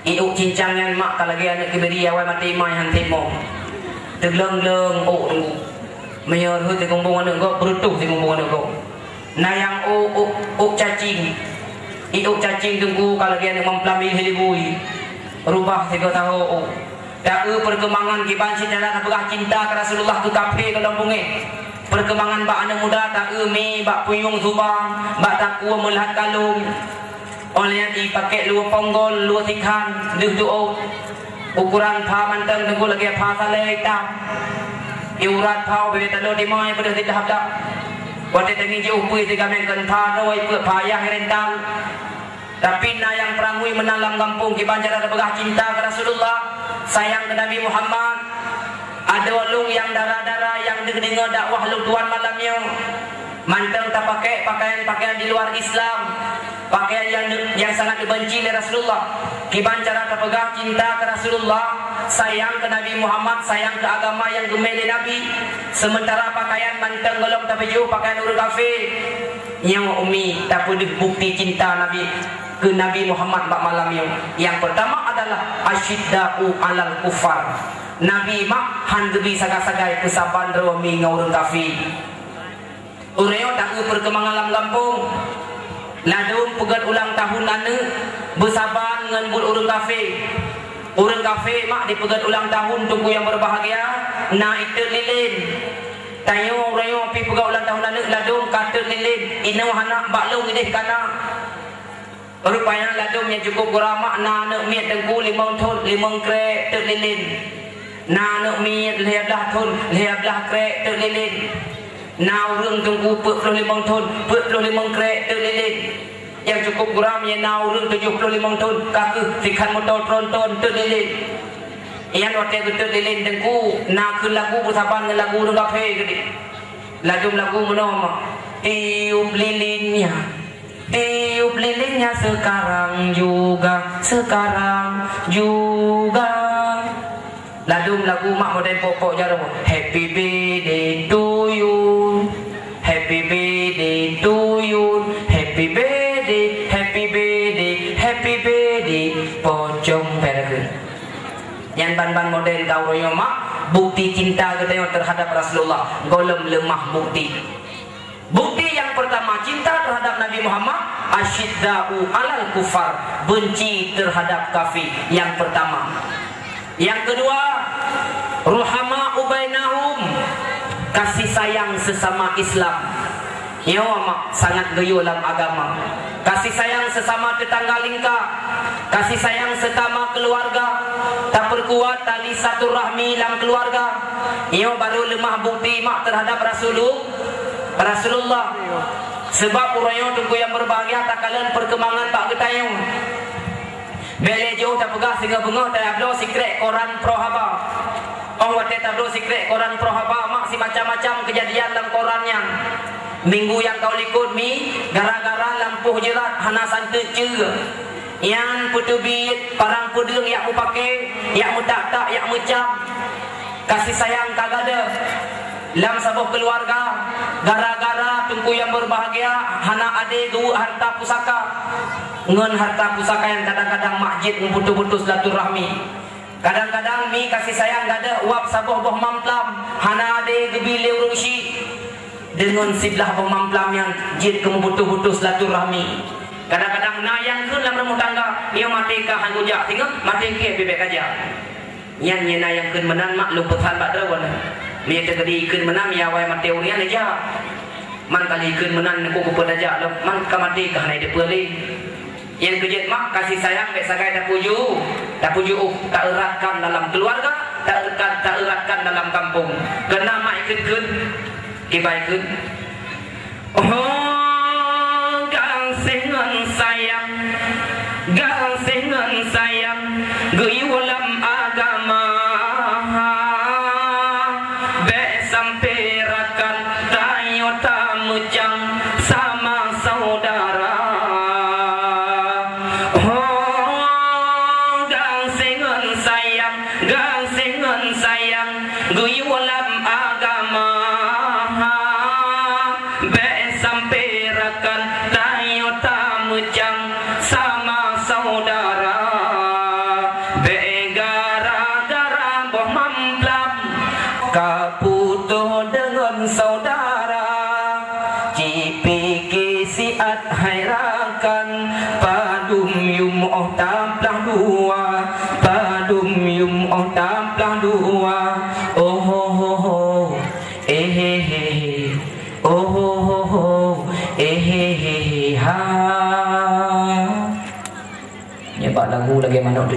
Iu cincang yang mak kalagi anak kiberi awal mati mai hanti mo. Tegleng-leng o tunggu. Menyuruh di kumpung anak kau Berutuh di kumpung anak kau Nah yang uk uk uk cacing. Iuk cacing tunggu Kalau dia nak mempelami hilibui Rubah tiga tahu uk Tak ke perkembangan Kiban si jalan Apakah cinta Rasulullah tu kafe ke lampungnya Perkembangan bak anak muda Tak ke mi Bak puyung subang Bak takwa melihat kalung Oleh yang pakai luar ponggol Luar tikhan Duh duh Ukuran pa manteng tunggu lagi pa saleh hitam iurat phao be ta lo di mai pada di tahap dak wate tengi je upui tiga men kan tha no wai pu payah rental. Tapi na yang perangui menalam kampung ki banjar ada cinta ke Rasulullah sayang ke Nabi Muhammad. Ada walung yang darah-darah yang dengar dakwah lu tuan malamnya. Manteng tak pakai pakaian-pakaian di luar Islam pakaian yang yang sangat dibenci oleh Rasulullah. Kiban cara terpegang cinta ke Rasulullah sayang ke Nabi Muhammad sayang ke agama yang gemeli Nabi. Sementara pakaian manteng golong tapi jauh pakaian urut kafe yang umi tak boleh bukti cinta Nabi ke Nabi Muhammad bak malam yang yang pertama adalah asyidda'u alal kufar. Nabi mak handri sagai-sagai kesaban romi ngurun kafe Ureo tak perkembangan dalam Ladung pegat ulang tahun nana Bersabar dengan bul urun kafe Urun kafe mak di pegat ulang tahun Tunggu yang berbahagia Na itu lilin. Tanya orang pi pegat ulang tahun nana Ladung kata lilin. Ina anak baklung ini kana. Rupanya ladung yang cukup geramak Na anak miat tengku limang ton limang kre Tuk lilin. Na nak mi lihat dah tun, lihat dah krek terlilin. Na urang tunggu 45 ton, 45 krek terlilin. Yang cukup geram ya na urang 75 ton, kaki sikan motor tronton terlilin. Yang waktu itu terlilin tengku, na ke lagu bersaban dengan lagu dengan kafe gede. Lagu lagu menoma, tiup lilinnya. Tiup lilinnya sekarang juga, sekarang juga. Lagu lagu mak model pokok jarum Happy birthday Ban-ban model kau royo mak Bukti cinta kita yang terhadap Rasulullah Golem lemah bukti Bukti yang pertama cinta terhadap Nabi Muhammad Asyidda'u alal kufar Benci terhadap kafir Yang pertama yang kedua, ruhama ubainahum. Kasih sayang sesama Islam. Ya mak sangat geyo dalam agama. Kasih sayang sesama tetangga lingkar. Kasih sayang sesama keluarga. Tak perkuat tali satu rahmi dalam keluarga. Ya baru lemah bukti mak terhadap Rasulullah. Rasulullah. Sebab orang tunggu yang berbahagia tak kalian perkembangan tak ketayung. Bele jauh tak pegah sehingga bengah tak abdo sikret koran pro haba. Orang wate tak abdo sikret koran pro haba mak si macam-macam kejadian dalam korannya. Minggu yang kau likut mi gara-gara lampu jerat hana santai je. Yang putubit parang pudung yang mu pakai, yang mu tak tak, yang mu cam. Kasih sayang kagak ada. Dalam sebuah keluarga Gara-gara tungku yang berbahagia Hana ade gu harta pusaka ngon harta pusaka yang kadang-kadang masjid membutuh-butuh silaturahmi. Kadang-kadang mi kasih sayang gak ada uap sabuh boh mamplam hana ade gebi leurusi dengan siblah boh mamplam yang jid kemu butuh-butuh silaturahmi. Kadang-kadang na yang ke dalam rumah tangga dia mati ke han gujak tinggal mati ke bebek aja. Yang nyena yang ke menang mak lu betal bak drawan. Mi tegedi ke menang ya wai mati urian aja. Man kali ke menang aku ku aja man kamati ke hanai peli. Yang kejut mak kasih sayang baik sagai tak puju Tak puju uh, tak eratkan dalam keluarga Tak eratkan, tak eratkan dalam kampung Kena mak ikut ikut Kibai ikut Oh, gangsing sayang Gangsing sayang Guyulam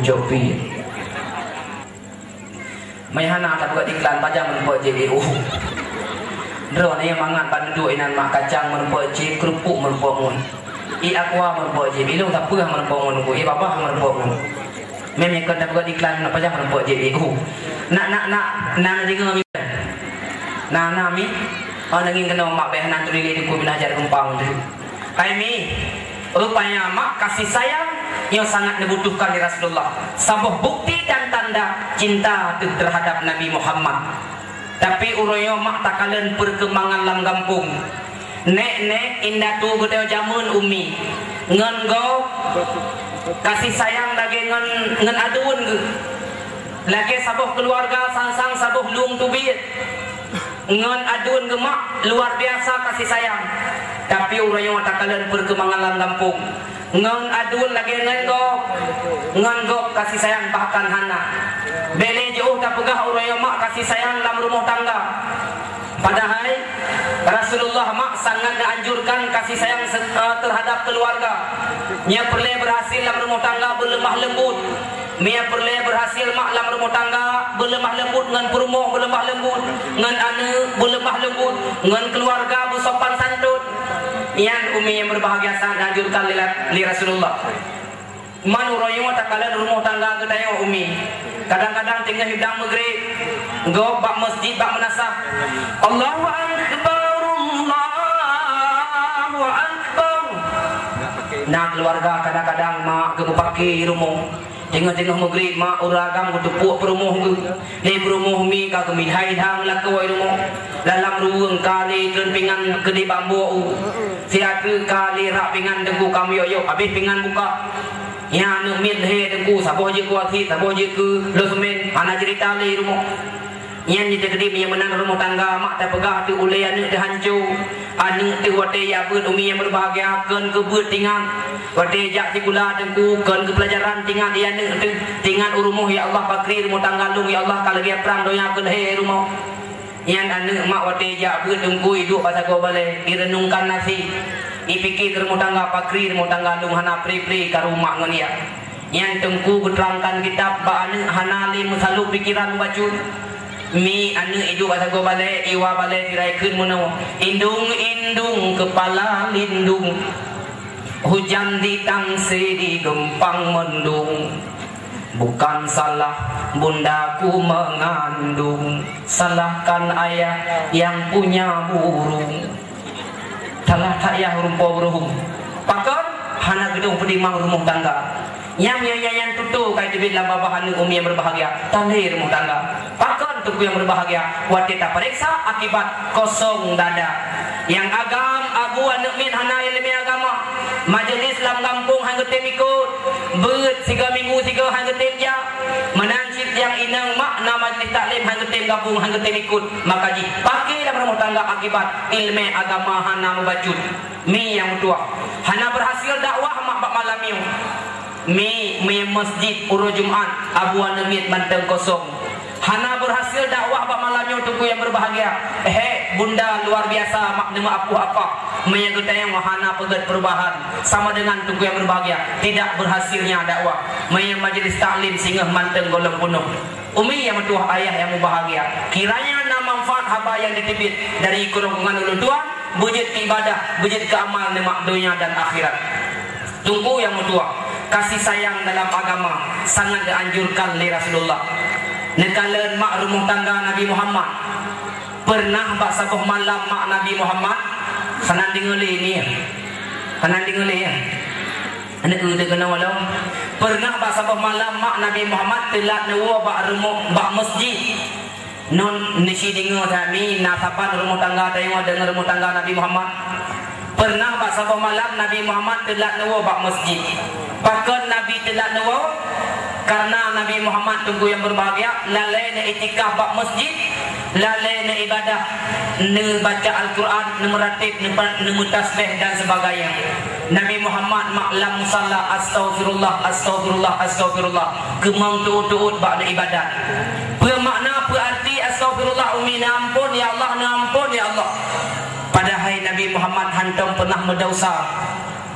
jopi. Mai hana tak buat iklan pajang menbuat JBU. Dro ni yang mangat pada dua inan mak kacang menbuat J kerupuk menbuat mun. I aqua menbuat J bilu tak menbuat mun ku. I bapa menbuat mun. Memang kau tak buat iklan nak pajang menbuat JBU. Nak nak nak nak juga ngami. Nak nak mi. Oh nangin kena mak beh nak tuli di ku binajar kempang tu. Kai mi. Rupanya mak kasih sayang yang sangat dibutuhkan di Rasulullah. Sebuah bukti dan tanda cinta terhadap Nabi Muhammad. Tapi uroyo mak takalan perkembangan dalam kampung. Nek nek indah tu gede jamun umi. Ngan go kasih sayang lagi ngan ngan aduun ge. Lagi sabuh keluarga sang-sang sabuh lung tubit. Ngan aduun ge mak luar biasa kasih sayang. Tapi uroyo takalan perkembangan dalam kampung ngang adun lagi ngengok ngengok kasih sayang bahkan hana. Beli jauh tak pegah yang mak kasih sayang dalam rumah tangga. Padahal Rasulullah mak sangat dianjurkan kasih sayang eh, terhadap keluarga. Nya perlu berhasil dalam rumah tangga berlemah lembut. Mia perle berhasil maklam rumah tangga Berlemah lembut. Dengan perumuh Berlemah lembut. Dengan anak Berlemah lembut. Dengan keluarga Bersopan santut Yang umi yang berbahagia sangat Anjurkan li Rasulullah Manu royong tak kalian rumah tangga ke umi. Kadang-kadang tinggal hidang maghrib. Go bak masjid bak menasah. Allahu akbar Allahu akbar. Nak keluarga kadang-kadang mak ke pakai rumah. Tengah-tengah maghrib mak uragam ku tepuk perumuh ke. Ni perumuh mi ka ke midhai hang la ke rumah. Dalam ruang kali dan pingan ke di bambu. Siapa kali rak pingan debu kami yo yo habis pingan buka. Ya nu min he de ku sabo je ku athi sabo je ku lo semen ana cerita le rumah. Yang ni tegedi yang menang rumah tangga mak tak pegah tu ulai anu tu hancur. Anu tu wate ya ber umi yang berbahagia kan ke ber tinggal. Wate jak sikula ku kan ke pelajaran tinggal dia anu tu tinggal rumah ya Allah pakri rumah tangga lu ya Allah kalau dia perang doya ke he rumah. Yang anu mak wate jak ber tunggu hidup pasal kau balik direnungkan nasi. Ipikir ke rumah tangga pakri rumah tangga lu hana pri-pri ke rumah ngonia. Yang tengku keterangkan kitab ba anu hana lim selalu pikiran baca. Mi anu itu bahasa go balik iwa balik tirai kun muno. Indung indung kepala lindung. Hujan di tangsi di gempang mendung. Bukan salah bundaku mengandung Salahkan ayah yang punya burung Salah tak ya rumpau beruhum. Pakar, hana gedung pedimang rumah tangga. Yang yang yang, yang tutu kai tibit dalam bapa hanu umi yang berbahagia. Tandir rumah tangga. Pakar tuku yang berbahagia. Watita periksa akibat kosong dada. Yang agam abu anak min hana ilmi agama. Majlis dalam kampung hangga tem ikut. Ber tiga minggu tiga hangga tem ja. Menansib yang inang makna majlis taklim hangga tem kampung hangga tem ikut. Maka ji pakai dalam rumah tangga akibat ilmu agama hana membacut. Mi yang tua. Hana berhasil dakwah mak bak malam ni. Mi mi masjid uru Jumat Abu Anamit Banteng kosong. Hana berhasil dakwah bak malam ni untuk yang berbahagia. Eh bunda luar biasa mak nama apa apa. Kita yang hana pegat perubahan sama dengan tunggu yang berbahagia. Tidak berhasilnya dakwah. Mi majlis taklim singgah Banteng golong penuh. Umi yang tua ayah yang berbahagia. Kiranya nama manfaat haba yang ditibit dari kurungan ulun tuan bujit ibadah, bujit ke amal nemak dunia dan akhirat. Tunggu yang tua kasih sayang dalam agama sangat dianjurkan oleh Rasulullah. Nekala mak rumah tangga Nabi Muhammad pernah bak sabuh malam mak Nabi Muhammad sanan dengar ni. Sanan dengar ni. Anak dia kena walau pernah bak sabuh malam mak Nabi Muhammad telat nawa bak rumah bak masjid. Non nisi dengar kami nasapan rumah tangga tengok dengar rumah tangga Nabi Muhammad. Pernah bak sabuh malam Nabi Muhammad telat nawa bak masjid. Bahkan Nabi telah nawa karena Nabi Muhammad tunggu yang berbahagia. Lalai na itikaf bak masjid lalai na ibadah ne baca Al-Quran ne meratib ne, ne mutasbih dan sebagainya. Nabi Muhammad maklam musalla astaghfirullah astaghfirullah astaghfirullah. Kemang tuut-tuut bak ibadah. Bermakna berarti astaghfirullah umi ampun Hantam pernah mendausa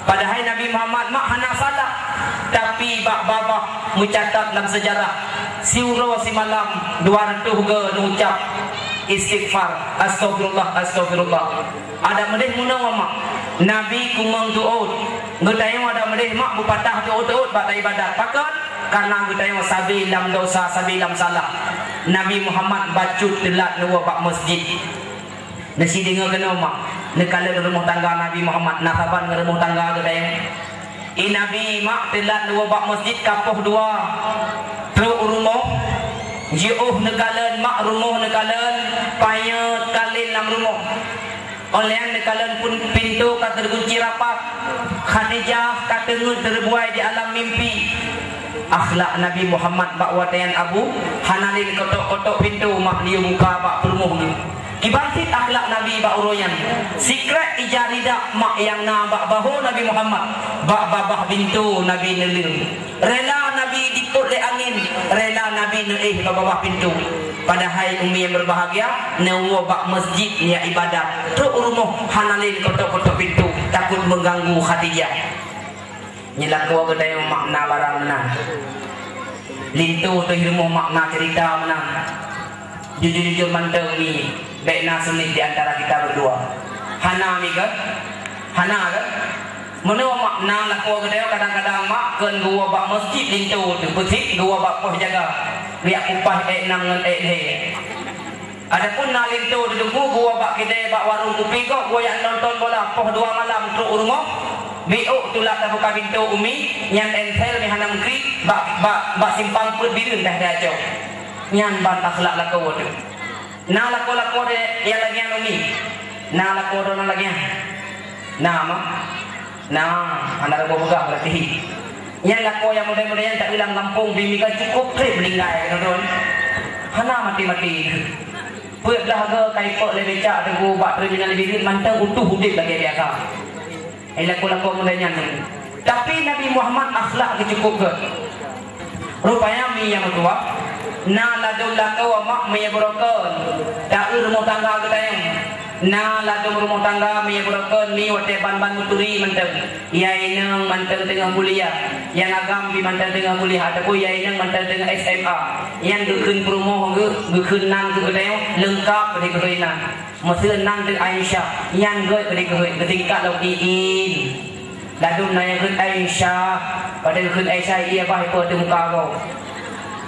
Padahal Nabi Muhammad mak hana salah. Tapi bak babah mencatat dalam sejarah. Siuro si malam dua ratus ke mengucap istighfar. Astagfirullah, astagfirullah. Ada medih muna mak. Nabi kumang tu'ud. Ngutayang ada medih mak bupatah tu'ud-tu'ud bak ibadat. Pakat? Karena ngutayang sabi lam dosa, sabi lam salah. Nabi Muhammad bacut telat nuwa bak masjid. Nasi dengar kena mak nekala rumah tangga Nabi Muhammad. Nasaban rumah tangga ke dayang i Nabi mak telat dua bak masjid kapuh dua. Teruk rumah. Jiuh nekalan mak rumah nekalan payah kalin dalam rumah. Oleh nekalan pun pintu kata terkunci rapat. Khadijah kata terbuai di alam mimpi. Akhlak Nabi Muhammad bak watayan abu. Hanalin kotok-kotok pintu mak dia buka bak perumuh ni Ibarat akhlak Nabi bak uroyan. Sikret ijarida mak yang na bahu Nabi Muhammad. Bak babah pintu Nabi nelir. Rela Nabi diput le angin. Rela Nabi neih bak babah pintu. Padahal umi yang berbahagia. Newa bak masjid niat ibadat. Truk rumah hanalin kotok-kotok pintu. Takut mengganggu Khadijah. Nyelak kuah kedai makna barang menang. Lintu tu ilmu makna cerita menang Jujur-jujur mantau ni Baik nasunit di antara kita berdua. Hana mi ke? Hana ke? Mana makna lah kau kedai kadang-kadang mak kan gua bak masjid lintu tu Betik gua bak poh jaga. Biar upah ek nang ngan ek leh Adapun nak lintu tu tunggu gua bak kedai bak warung kopi kau Gua yang nonton bola poh dua malam truk rumah. Biuk tu lah tak buka pintu umi Yang entel ni hanam kri Bak, bak, bak simpang pun birun dah dah jauh Yang ban akhlak lah kau tu Lah kau lah kau yang lagi yang umi Nah lah kau lah lagi yang Nah mak Nah Anda buka berarti Yang kau yang muda-muda yang tak bilang kampung Bimi kan cukup trip meninggal tuan-tuan Hana mati-mati Puyak dah ke kaipok lebih cak Tengku bak terima lebih Mantap utuh hudip lagi biasa laku-laku mulanya ni. Tapi Nabi Muhammad akhlak ke cukup ke? Rupanya mi yang tua. Na ladum laka wa mak mi yang berokon. Tak rumah tangga ke tayang. Na ladum rumah tangga yang berokon. Mi wate ban-ban muturi manteng. Ya inang manteng tengah mulia. Yang agam bi manteng tengah mulia. Ataupun ya inang manteng tengah SMA. Yang gekun perumah ke. Gekun nang ke tayang. Lengkap pada kekainan. Masa nang tu Aisyah yang gue beri gue ketika lo iin. Lalu nanya ke Aisyah pada ke Aisyah ia tu muka kau.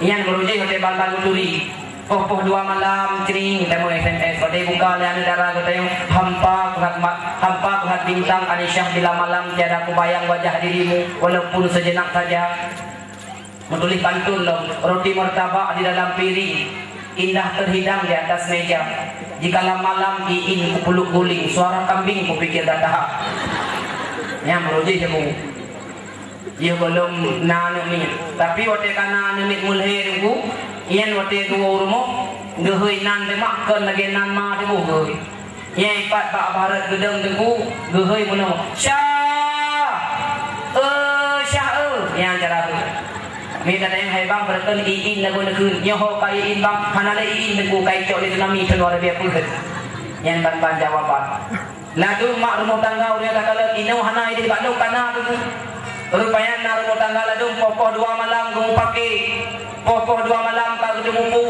Yang beruji pada bal-bal turi. Oh, poh dua malam cering temu SMS pada buka lian darah kata yang hampa kuhat hampa kuhat bintang Aisyah bila malam tiada aku bayang wajah dirimu walaupun sejenak saja. Menulis pantun lo roti martabak di dalam piring indah terhidang di atas meja. Jika malam iin kupuluk guling, suara kambing kupikir dah tahap. Ya merujuk jemu. Ia belum nanu ni. Tapi waktu kana nimit mulai dulu, ian waktu dua rumah, gehui nan demak kan lagi nan ma dulu gehui. Yang empat pak barat gedeng dulu, gehui mana? Syah, eh syah eh, yang cara tu. Mi kata yang hai bang berkali iin lagu nak kun. Ho kai iin bang, hana le iin lagu kai cok di tsunami keluar dia pun. Yang ban ban jawaban. Lalu mak rumah tangga uria tak kalau ino hana ini lu kana tu. Rupanya na rumah tangga lalu popoh dua malam kamu pakai. Popoh dua malam kau ketemu pu.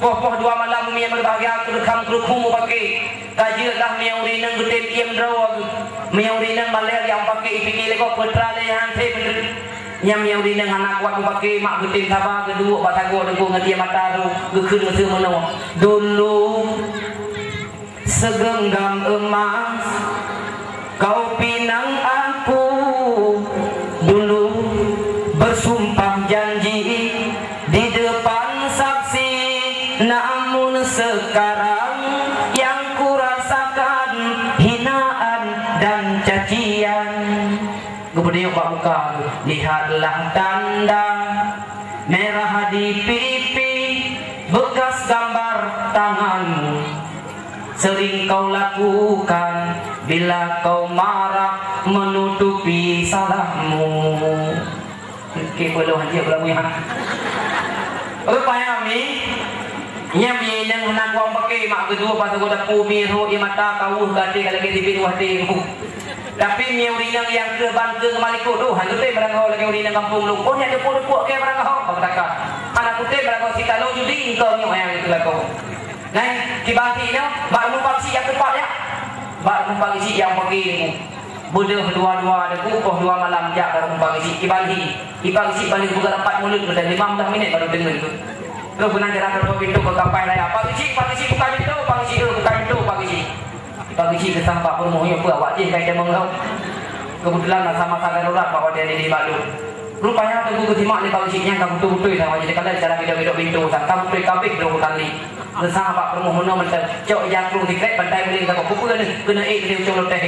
Popoh dua malam mi yang berbahagia aku rekam kerukumu pakai. Kaji lah mi yang uri nang gede tiam draw. Mi yang uri nang maler yang pakai ipikir lekok putra le yang Nyam yang di dengan anak kuat pakai mak getin sabar kedua pak tago debu ngati mata tu gekun mesti meno. Dulu segenggam emas kau pinang muka lihatlah tanda merah di pipi bekas gambar tanganmu sering kau lakukan bila kau marah menutupi salahmu. Okey, boleh hati aku lagu yang Rupanya kami Yang minang nak kau pakai. Mak kedua pasal kau dah pumi roh di mata kau gati kalau kita di wahdi tapi mi urina yang ke bangke ke maliko tu hanya tu barang kau lagi urina kampung lu. Oh ni ada pun pun ke barang kau kata. Anak tu barang kau si kalau judi kau ni yang itu lah kau. Nah, di bangke ni baru numpang si yang tepat ya. Baru numpang si yang pergi ni. Budak dua-dua ada kukuh dua malam jak baru numpang si ibali. Ibali si balik buka empat mulut sudah lima belas minit baru dengar tu. Terus guna jalan ke pintu ke kampai raya. Pagi si, pagi si buka pintu, pagi si buka. Pagi si kesang pak pun mau apa awak je kain dia mengau. Kebetulan lah sama sama darurat bawa dia di balu. Rupanya tu guru simak ni pagi si yang tuh tuh sama jadi kalau cara video pintu sang kamu tuh kabik dua. Kesang pak pun mau mana macam cok yang tu tiket bantai boleh tak kupu ni kena eh dia cok teh.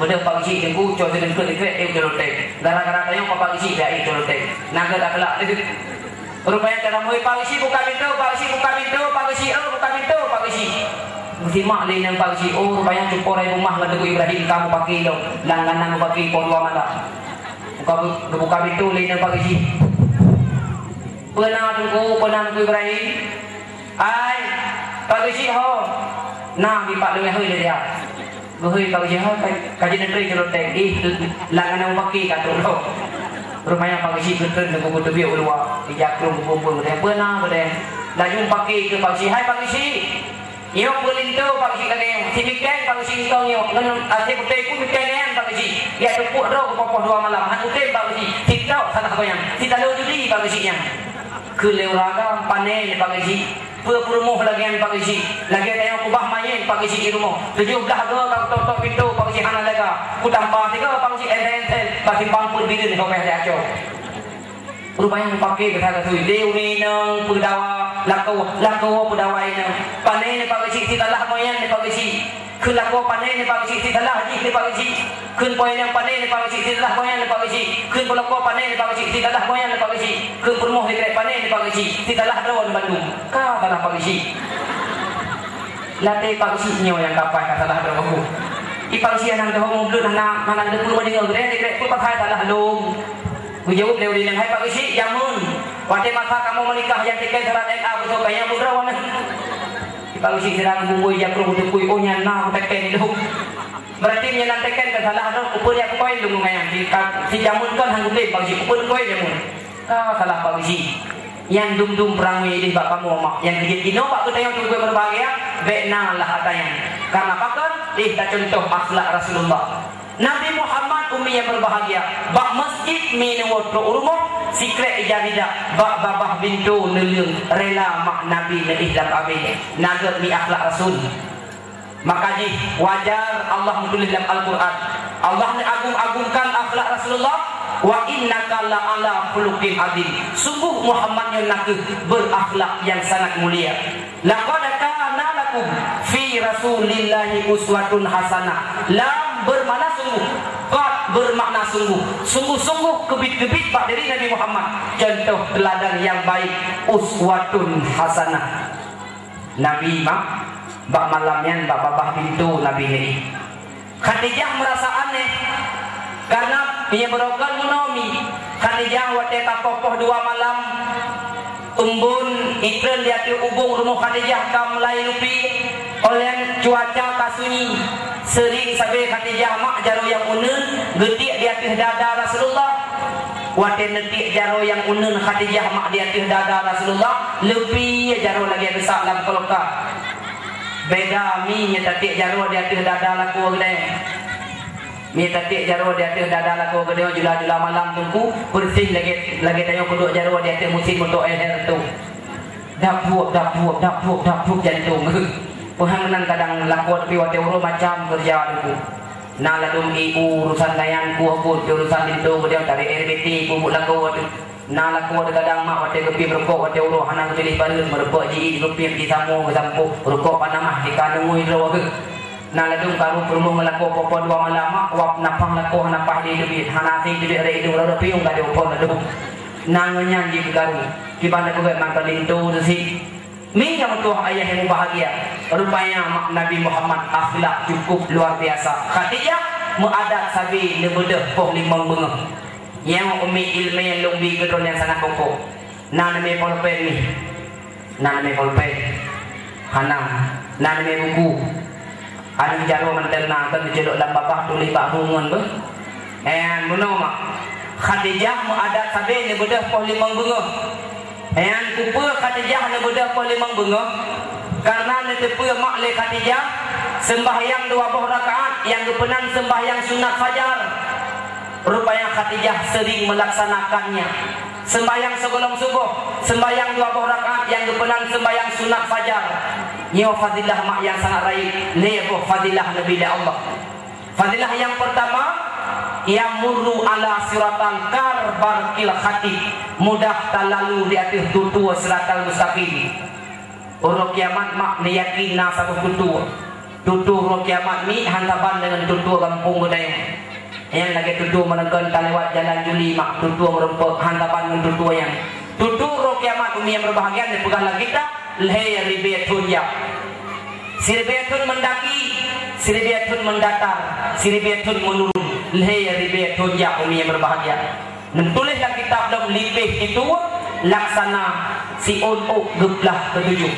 Benda pagi si yang ku cok dia kena tiket eh cok teh. Gara-gara tayang pagi si dia eh cok teh. Naga tak kelak Rupanya dalam pagi si buka pintu, pagi si buka pintu, pagi si oh buka pintu, pagi si. Simak lain yang pagi. Oh rupanya cupor ay rumah Nga dugo Ibrahim. Kamu pakai daw Langganan mo pakai Kung dua mata Buka, buka itu lain yang pagi. Pernah tunggu Pernah tunggu Ibrahim? Ay Pagi si ho. Nah Bipak dengan hui dia Hui pagi si ho Kaji negeri Kalau teng Eh Langganan mo pakai Kata lo. Rumahnya pagi si kentern dengan buku tebiak ulua. Ijak kerung kumpul ke Benar ke Laju pakai ke pagi si. Hai pagi si. Iyo pelintu pagi. Si mikir pagi si kau iyo. Ngan asyik putih pun mikir ni pagi si. Ya tepuk roh popoh dua malam. Han putih pagi si. Si tahu salah kau yang. Si tak lalu judi pagi si yang. Keleuraga panen pagi si. Perumuh lagi yang pagi si. Lagi ada yang kubah main si di rumah. Tujuh belah ke kau tutup pintu pagi si hana lega. Ku tambah tiga pagi bagi pampun bila ni kau payah dia acau. Rupanya pakai kata tu Dew ni nang pedawa lakau lakau pedawa ini. Panai ni pakai si lah moyan ni pakai. Kun lakau panai ni pakai si lah haji ni pakai si. Kun poin yang panai ni pakai si lah moyan ni pakai si. Kun pelakau panai ni pakai si lah moyan ni pakai si. Kun permuh ni panai ni pakai si lah dawan Bandung. Kau tak pakai si. Latih pakai si nyawa yang kapai kata lah ipang siya nang daw mo blue nang nang nang daw mo ding gre gre ko patay tala Kujawab dia udah hai pak isi jamun. Wate masa kamu menikah yang tiket serat NA betul kaya mudra wana. Pak isi serang bumbu yang perlu untuk kui onya na teken itu. Berarti nya nan teken ke salah ada upur yang koi lu ngayang si si jamun kan hang gede pak isi upur koi jamun. Ka salah pak isi. Yang dum dum perang ini bapak kamu mak yang gede kino pak kita yang tunggu berbahagia. Bekna lah atanya. Karena apa kan? Lihat contoh akhlak Rasulullah. Nabi Muhammad umi yang berbahagia. Bak masjid minum waktu urumah. Sikret ijaridah. Bak babah bintu neliung. Rela mak Nabi na ihlam abih. Nagat ni akhlak Rasul. Maka ji wajar Allah menulis dalam Al-Quran. Allah agung-agungkan akhlak Rasulullah. Wa innaka la ala khuluqin adim. Sungguh Muhammad yang nak berakhlak yang sangat mulia. Laqad kana lakum fi rasulillahi uswatun hasanah. Lam bermakna sungguh. Bermakna sungguh. Sungguh-sungguh kebit-kebit pak dari Nabi Muhammad. Contoh teladan yang baik uswatun hasanah. Nabi mak bak malam yang bak babah pintu Nabi ini. Khadijah merasa aneh karena ia berokan menomii Khadijah waktu tak kokoh dua malam umbun iklan di hati ubung rumah Khadijah kam lain lupi oleh cuaca kasunyi sering sampai Khadijah mak jaro yang unun getik di hati dada Rasulullah waktu netik jaro yang unun Khadijah mak di hati dada Rasulullah lebih jaro lagi besar dalam kolokah beda mi nyetik jaro di hati dada laku gede Mi tatik jaro di atas dada laku dia jula-jula malam tunggu bersih lagi lagi tanya kuduk jaro di atas musim untuk air tu. Dak buak dak buak jantung. Puhang nan kadang laku tapi waktu uro macam kerja tu. Nah lalu i urusan layan ku aku urusan itu dia dari RBT ku buat. Nah laku ada kadang mak waktu kepi berkok waktu uro hanang pilih balun berkok ji di kepi di samu sampu berkok panamah di kanung iro ke na ladung karu perlu melaku popo dua malam mak wap napang laku napah di duit hanasi duit re itu lalu piung kado pon ladung nangnya di karu kibanda ko man paling tu si. Mi yang tu ayah yang bahagia rupanya Nabi Muhammad akhlak cukup luar biasa Khadijah muadat sabi lebedah poh limang bunga yang umi ilmu yang lumbi kedon yang sangat pokok na name polpen ni na name polpen hanam na name buku Anu jaro mentena kan dijelok dalam babah tulis bak bungun be. Eh muno mak. Khadijah mu ada sabe ni bedah poh limang bunga. Eh kupa Khadijah ni bedah poh limang bunga. Karena ni tepu mak le Khadijah sembahyang dua buah rakaat yang kepenan sembahyang sunat fajar. Rupanya Khadijah sering melaksanakannya. Sembahyang sebelum subuh, sembahyang dua buah rakaat yang kepenan sembahyang sunat fajar. Ini fadilah mak yang sangat raih. Ini fadilah Nabi Allah. Fadilah yang pertama, yang murru ala siratal karbar kil khati mudah talalu di atas tutu siratal mustaqim urut kiamat mak niyakin na satu tutu tutu urut kiamat ni hantaban dengan tutu kampung budaya. Yang lagi tutu menekan lewat jalan juli mak tutu merempuk hantaban dengan tutu yang tutu urut kiamat yang berbahagia dan pegang kita leher ribetun ya Sirbetun mendaki, sirbetun mendatar, sirbetun menurun. Leher ribetun ya yang berbahagia. Menulislah kitab dalam lipih itu laksana si on-o geblah ketujuh.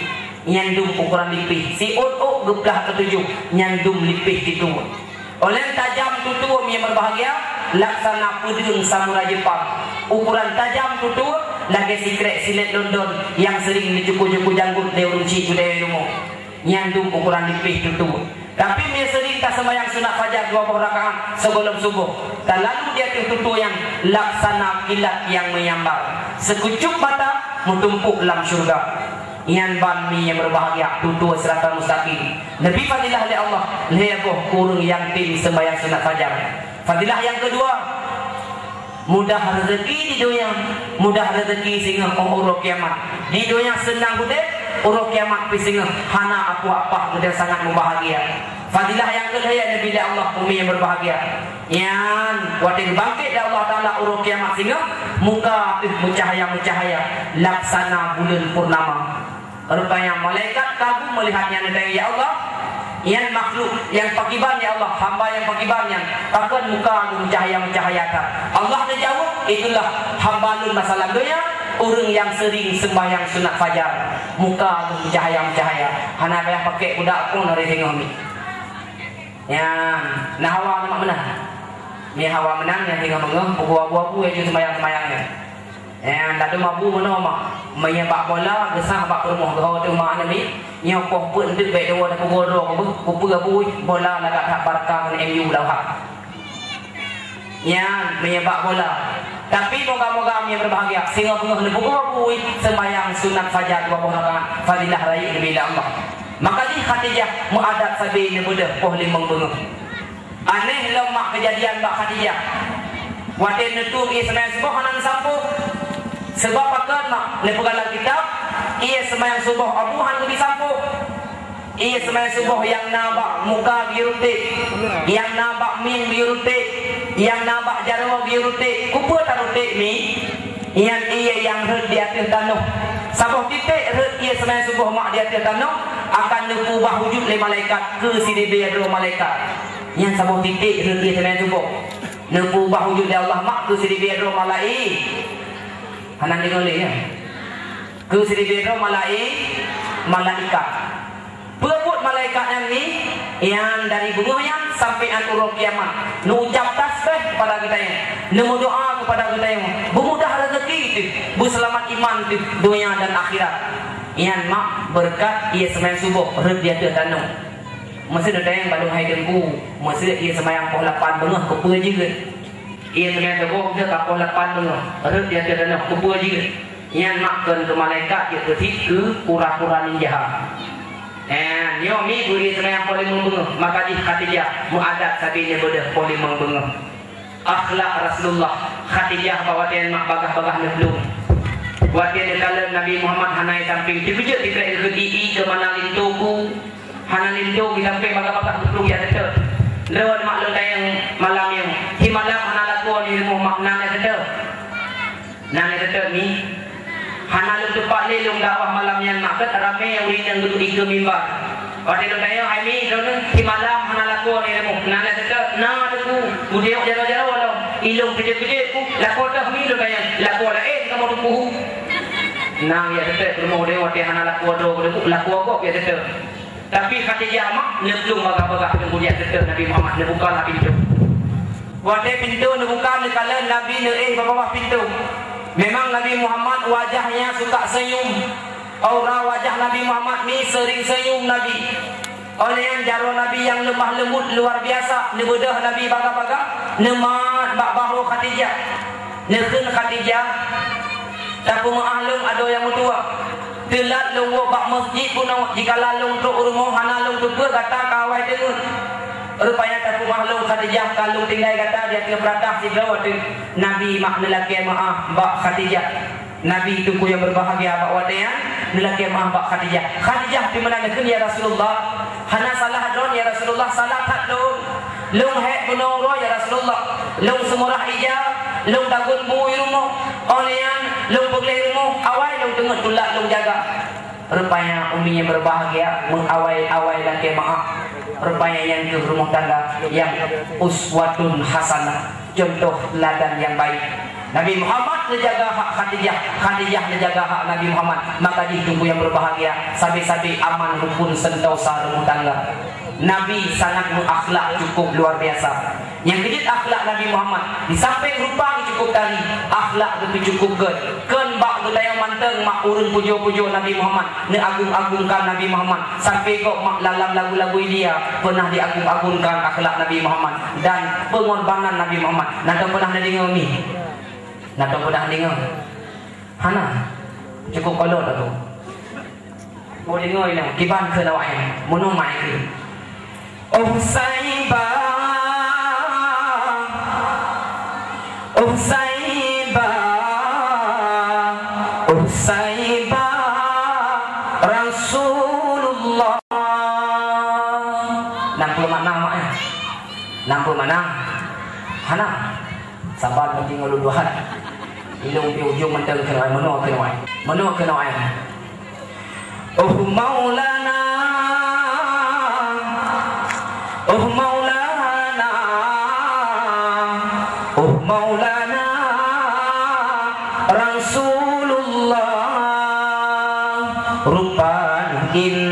Nyandum ukuran lipih. Si on-o geblah ketujuh. Nyandum lipih itu. Oleh tajam tutu umi yang berbahagia laksana pedung samurai Jepang. ukuran tajam tutu lagi secret silet London yang sering dicukur-cukur janggut dia runci budaya ilmu nyandung ukuran lipih tutu tapi dia sering tak sembahyang sunat fajar dua buah rakaat sebelum subuh dan lalu dia tutu yang laksana kilat yang menyambar sekucup mata mentumpuk dalam syurga Ian bami yang berbahagia tutu serata mustaqim. Nabi fadilah oleh Allah, leboh kurung yang tim sembahyang sunat fajar. Fadilah yang kedua, mudah rezeki di dunia, mudah rezeki sehingga uruk kiamat. Di dunia senang bude, uruk kiamat pi sehingga hana aku apa mudah sangat membahagia. Fadilah yang kedua yang Nabi Allah bumi yang berbahagia. Yang watin bangkit dari Allah Taala uruk kiamat sehingga muka bercahaya bercahaya laksana bulan purnama. Rupanya malaikat kagum melihatnya dan ya Allah. Yang makhluk yang pakiban ya Allah. Hamba yang pakiban yang takkan muka mencahaya mencahayakan Allah menjawab itulah hamba lu masalah dunia orang yang sering sembahyang sunat fajar muka mencahaya mencahaya hana bayar pakai budak pun dari tengok ni ya nah hawa nak menang ni hawa menang yang tinggal mengem buah-buah yang sembahyang sembahyangnya Eh, tak ada mabu mana mak. Bak bola, gesah bak rumah kau tu mak ni. Yang kau pun tu baik dia ada pukul dua kau kupu kupu bola lah kat Barca dengan MU lah hak. Yang main bak bola. Tapi moga-moga kami berbahagia. Sehingga hendak pukul kupu sembahyang sunat fajar dua buah rakaat. Fadilah raya demi Allah. Maka di Khadijah muadat sabi ni muda poh limang bunga. Aneh lemak kejadian Mbak Khadijah. Wadah netu ia sembahyang subuh hanan sampu sebab apa nak lepas kitab ia semayang subuh Abu Han lebih sampu ia semayang subuh yang nampak muka birutik yang nampak min birutik yang nampak jarwa birutik kupa tarutik ni yang ia yang red di atas tanah sabuh titik red ia semayang subuh mak di atas tanah akan berubah wujud oleh malaikat ke sini biar malaikat yang sabuh titik red ia semayang subuh berubah wujud oleh Allah mak ke sini biar malaikat Hanan dia boleh ya. Ke sini beda malai malaikat. Berebut malaikat yang ni yang dari bunga yang sampai anturuk kiamat. Nu ucap tasbih kepada kita yang. Nu doa kepada kita yang. Bermudah rezeki itu. Berselamat iman itu dunia dan akhirat. Yang mak berkat ia semayang subuh. Red dia tanam. Masa ada yang balung hai dengku. Masa ia semayang poh lapan bengah kepa juga. Ia dengan debok dia kapal lapan tu. Ada dia ada nak kubur juga. Yang makan ke malaikat dia ketik ke pura-pura ninja. Eh, nyo mi buri semayang paling membengah. Maka di Khadijah muadat sabinya beda paling membengah. Akhlak Rasulullah Khadijah bawa dia mak bagah-bagah nebelum. Buat dia kala Nabi Muhammad hanai samping dikejut di kerajaan ke ke mana lintuku. Hana lintuku di samping bagah-bagah nebelum ya tetap. Lewat maklum yang malam yang di malam hana lakuan ilmu makna ni kata. Nang kata ni hana tempat ni lu dakwah malam yang nak kata ramai yang uri yang duduk di ke mimbar. Waktu itu tanya Aimi kerana di malam hana lakuan ilmu. Nang kata na ada ku mudia jara-jara walau ilmu kerja-kerja ku lakuan dah mi lu tanya lakuan lah eh kamu tu puhu. Nang ya kata rumah dia waktu hana lakuan do lakuan kok ya kata. Tapi Khadijah mak nyelung bagah-bagah kemudian tetap Nabi Muhammad dia buka lah pintu. Wadah pintu dia buka dia kala Nabi dia eh bawah pintu. Memang Nabi Muhammad wajahnya suka senyum. Aura wajah Nabi Muhammad ni sering senyum Nabi. Oleh yang jaru Nabi yang lemah lembut luar biasa. Nebedah Nabi bagah-bagah. Nemat bak bahu Khadijah. Nekun Khadijah. Tapi maklum ada yang mutua telat lunggu bak masjid pun jika lalung tu urmo hana lung tu kata kawai dengun rupanya tak maklum Khadijah kalau tinggal kata dia ke beratah si gawa tu Nabi mak lelaki maaf bak Khadijah Nabi itu ku yang berbahagia bak wadaya lelaki maaf bak Khadijah Khadijah di mana nekun ya Rasulullah hana salah don ya Rasulullah salah tak don? Lung hek menoro ya Rasulullah. Lung semurah ijab lung dagun bu ilmu olean lung pegleh ilmu awal lung tengah tulak lung jaga. Rupanya umi yang berbahagia mengawai-awai dan kemaah rupanya yang ke rumah tangga yang uswatun hasanah. Contoh ladan yang baik Nabi Muhammad menjaga hak Khadijah Khadijah menjaga hak Nabi Muhammad maka ditunggu yang berbahagia sabi-sabi aman rukun sentosa rumah tangga Nabi sangat berakhlak cukup luar biasa Yang kejut akhlak Nabi Muhammad. Di samping rupa cukup tadi, akhlak itu cukup good. Ken bak budaya manteng mak urun pujo-pujo Nabi Muhammad. Ne agung-agungkan Nabi Muhammad. Sampai kok mak lalang lagu-lagu dia pernah diagung-agungkan akhlak Nabi Muhammad dan pengorbanan Nabi Muhammad. Nak pernah dengar ni? Nak pernah dengar? Hana. Cukup kalau tak tu. Boleh dengar ni. Kiban ke lawak ni. Munung mai ke. Oh saibah Usaiba Usaiba Rasulullah Nampu mana maknya Nampu mana Hana Sabar nanti ngulu dua hari Ilung di ujung mentang kena Menu kena wai Menu kena wai Oh maulana. Oh maulana. Oh maulana. Indah indah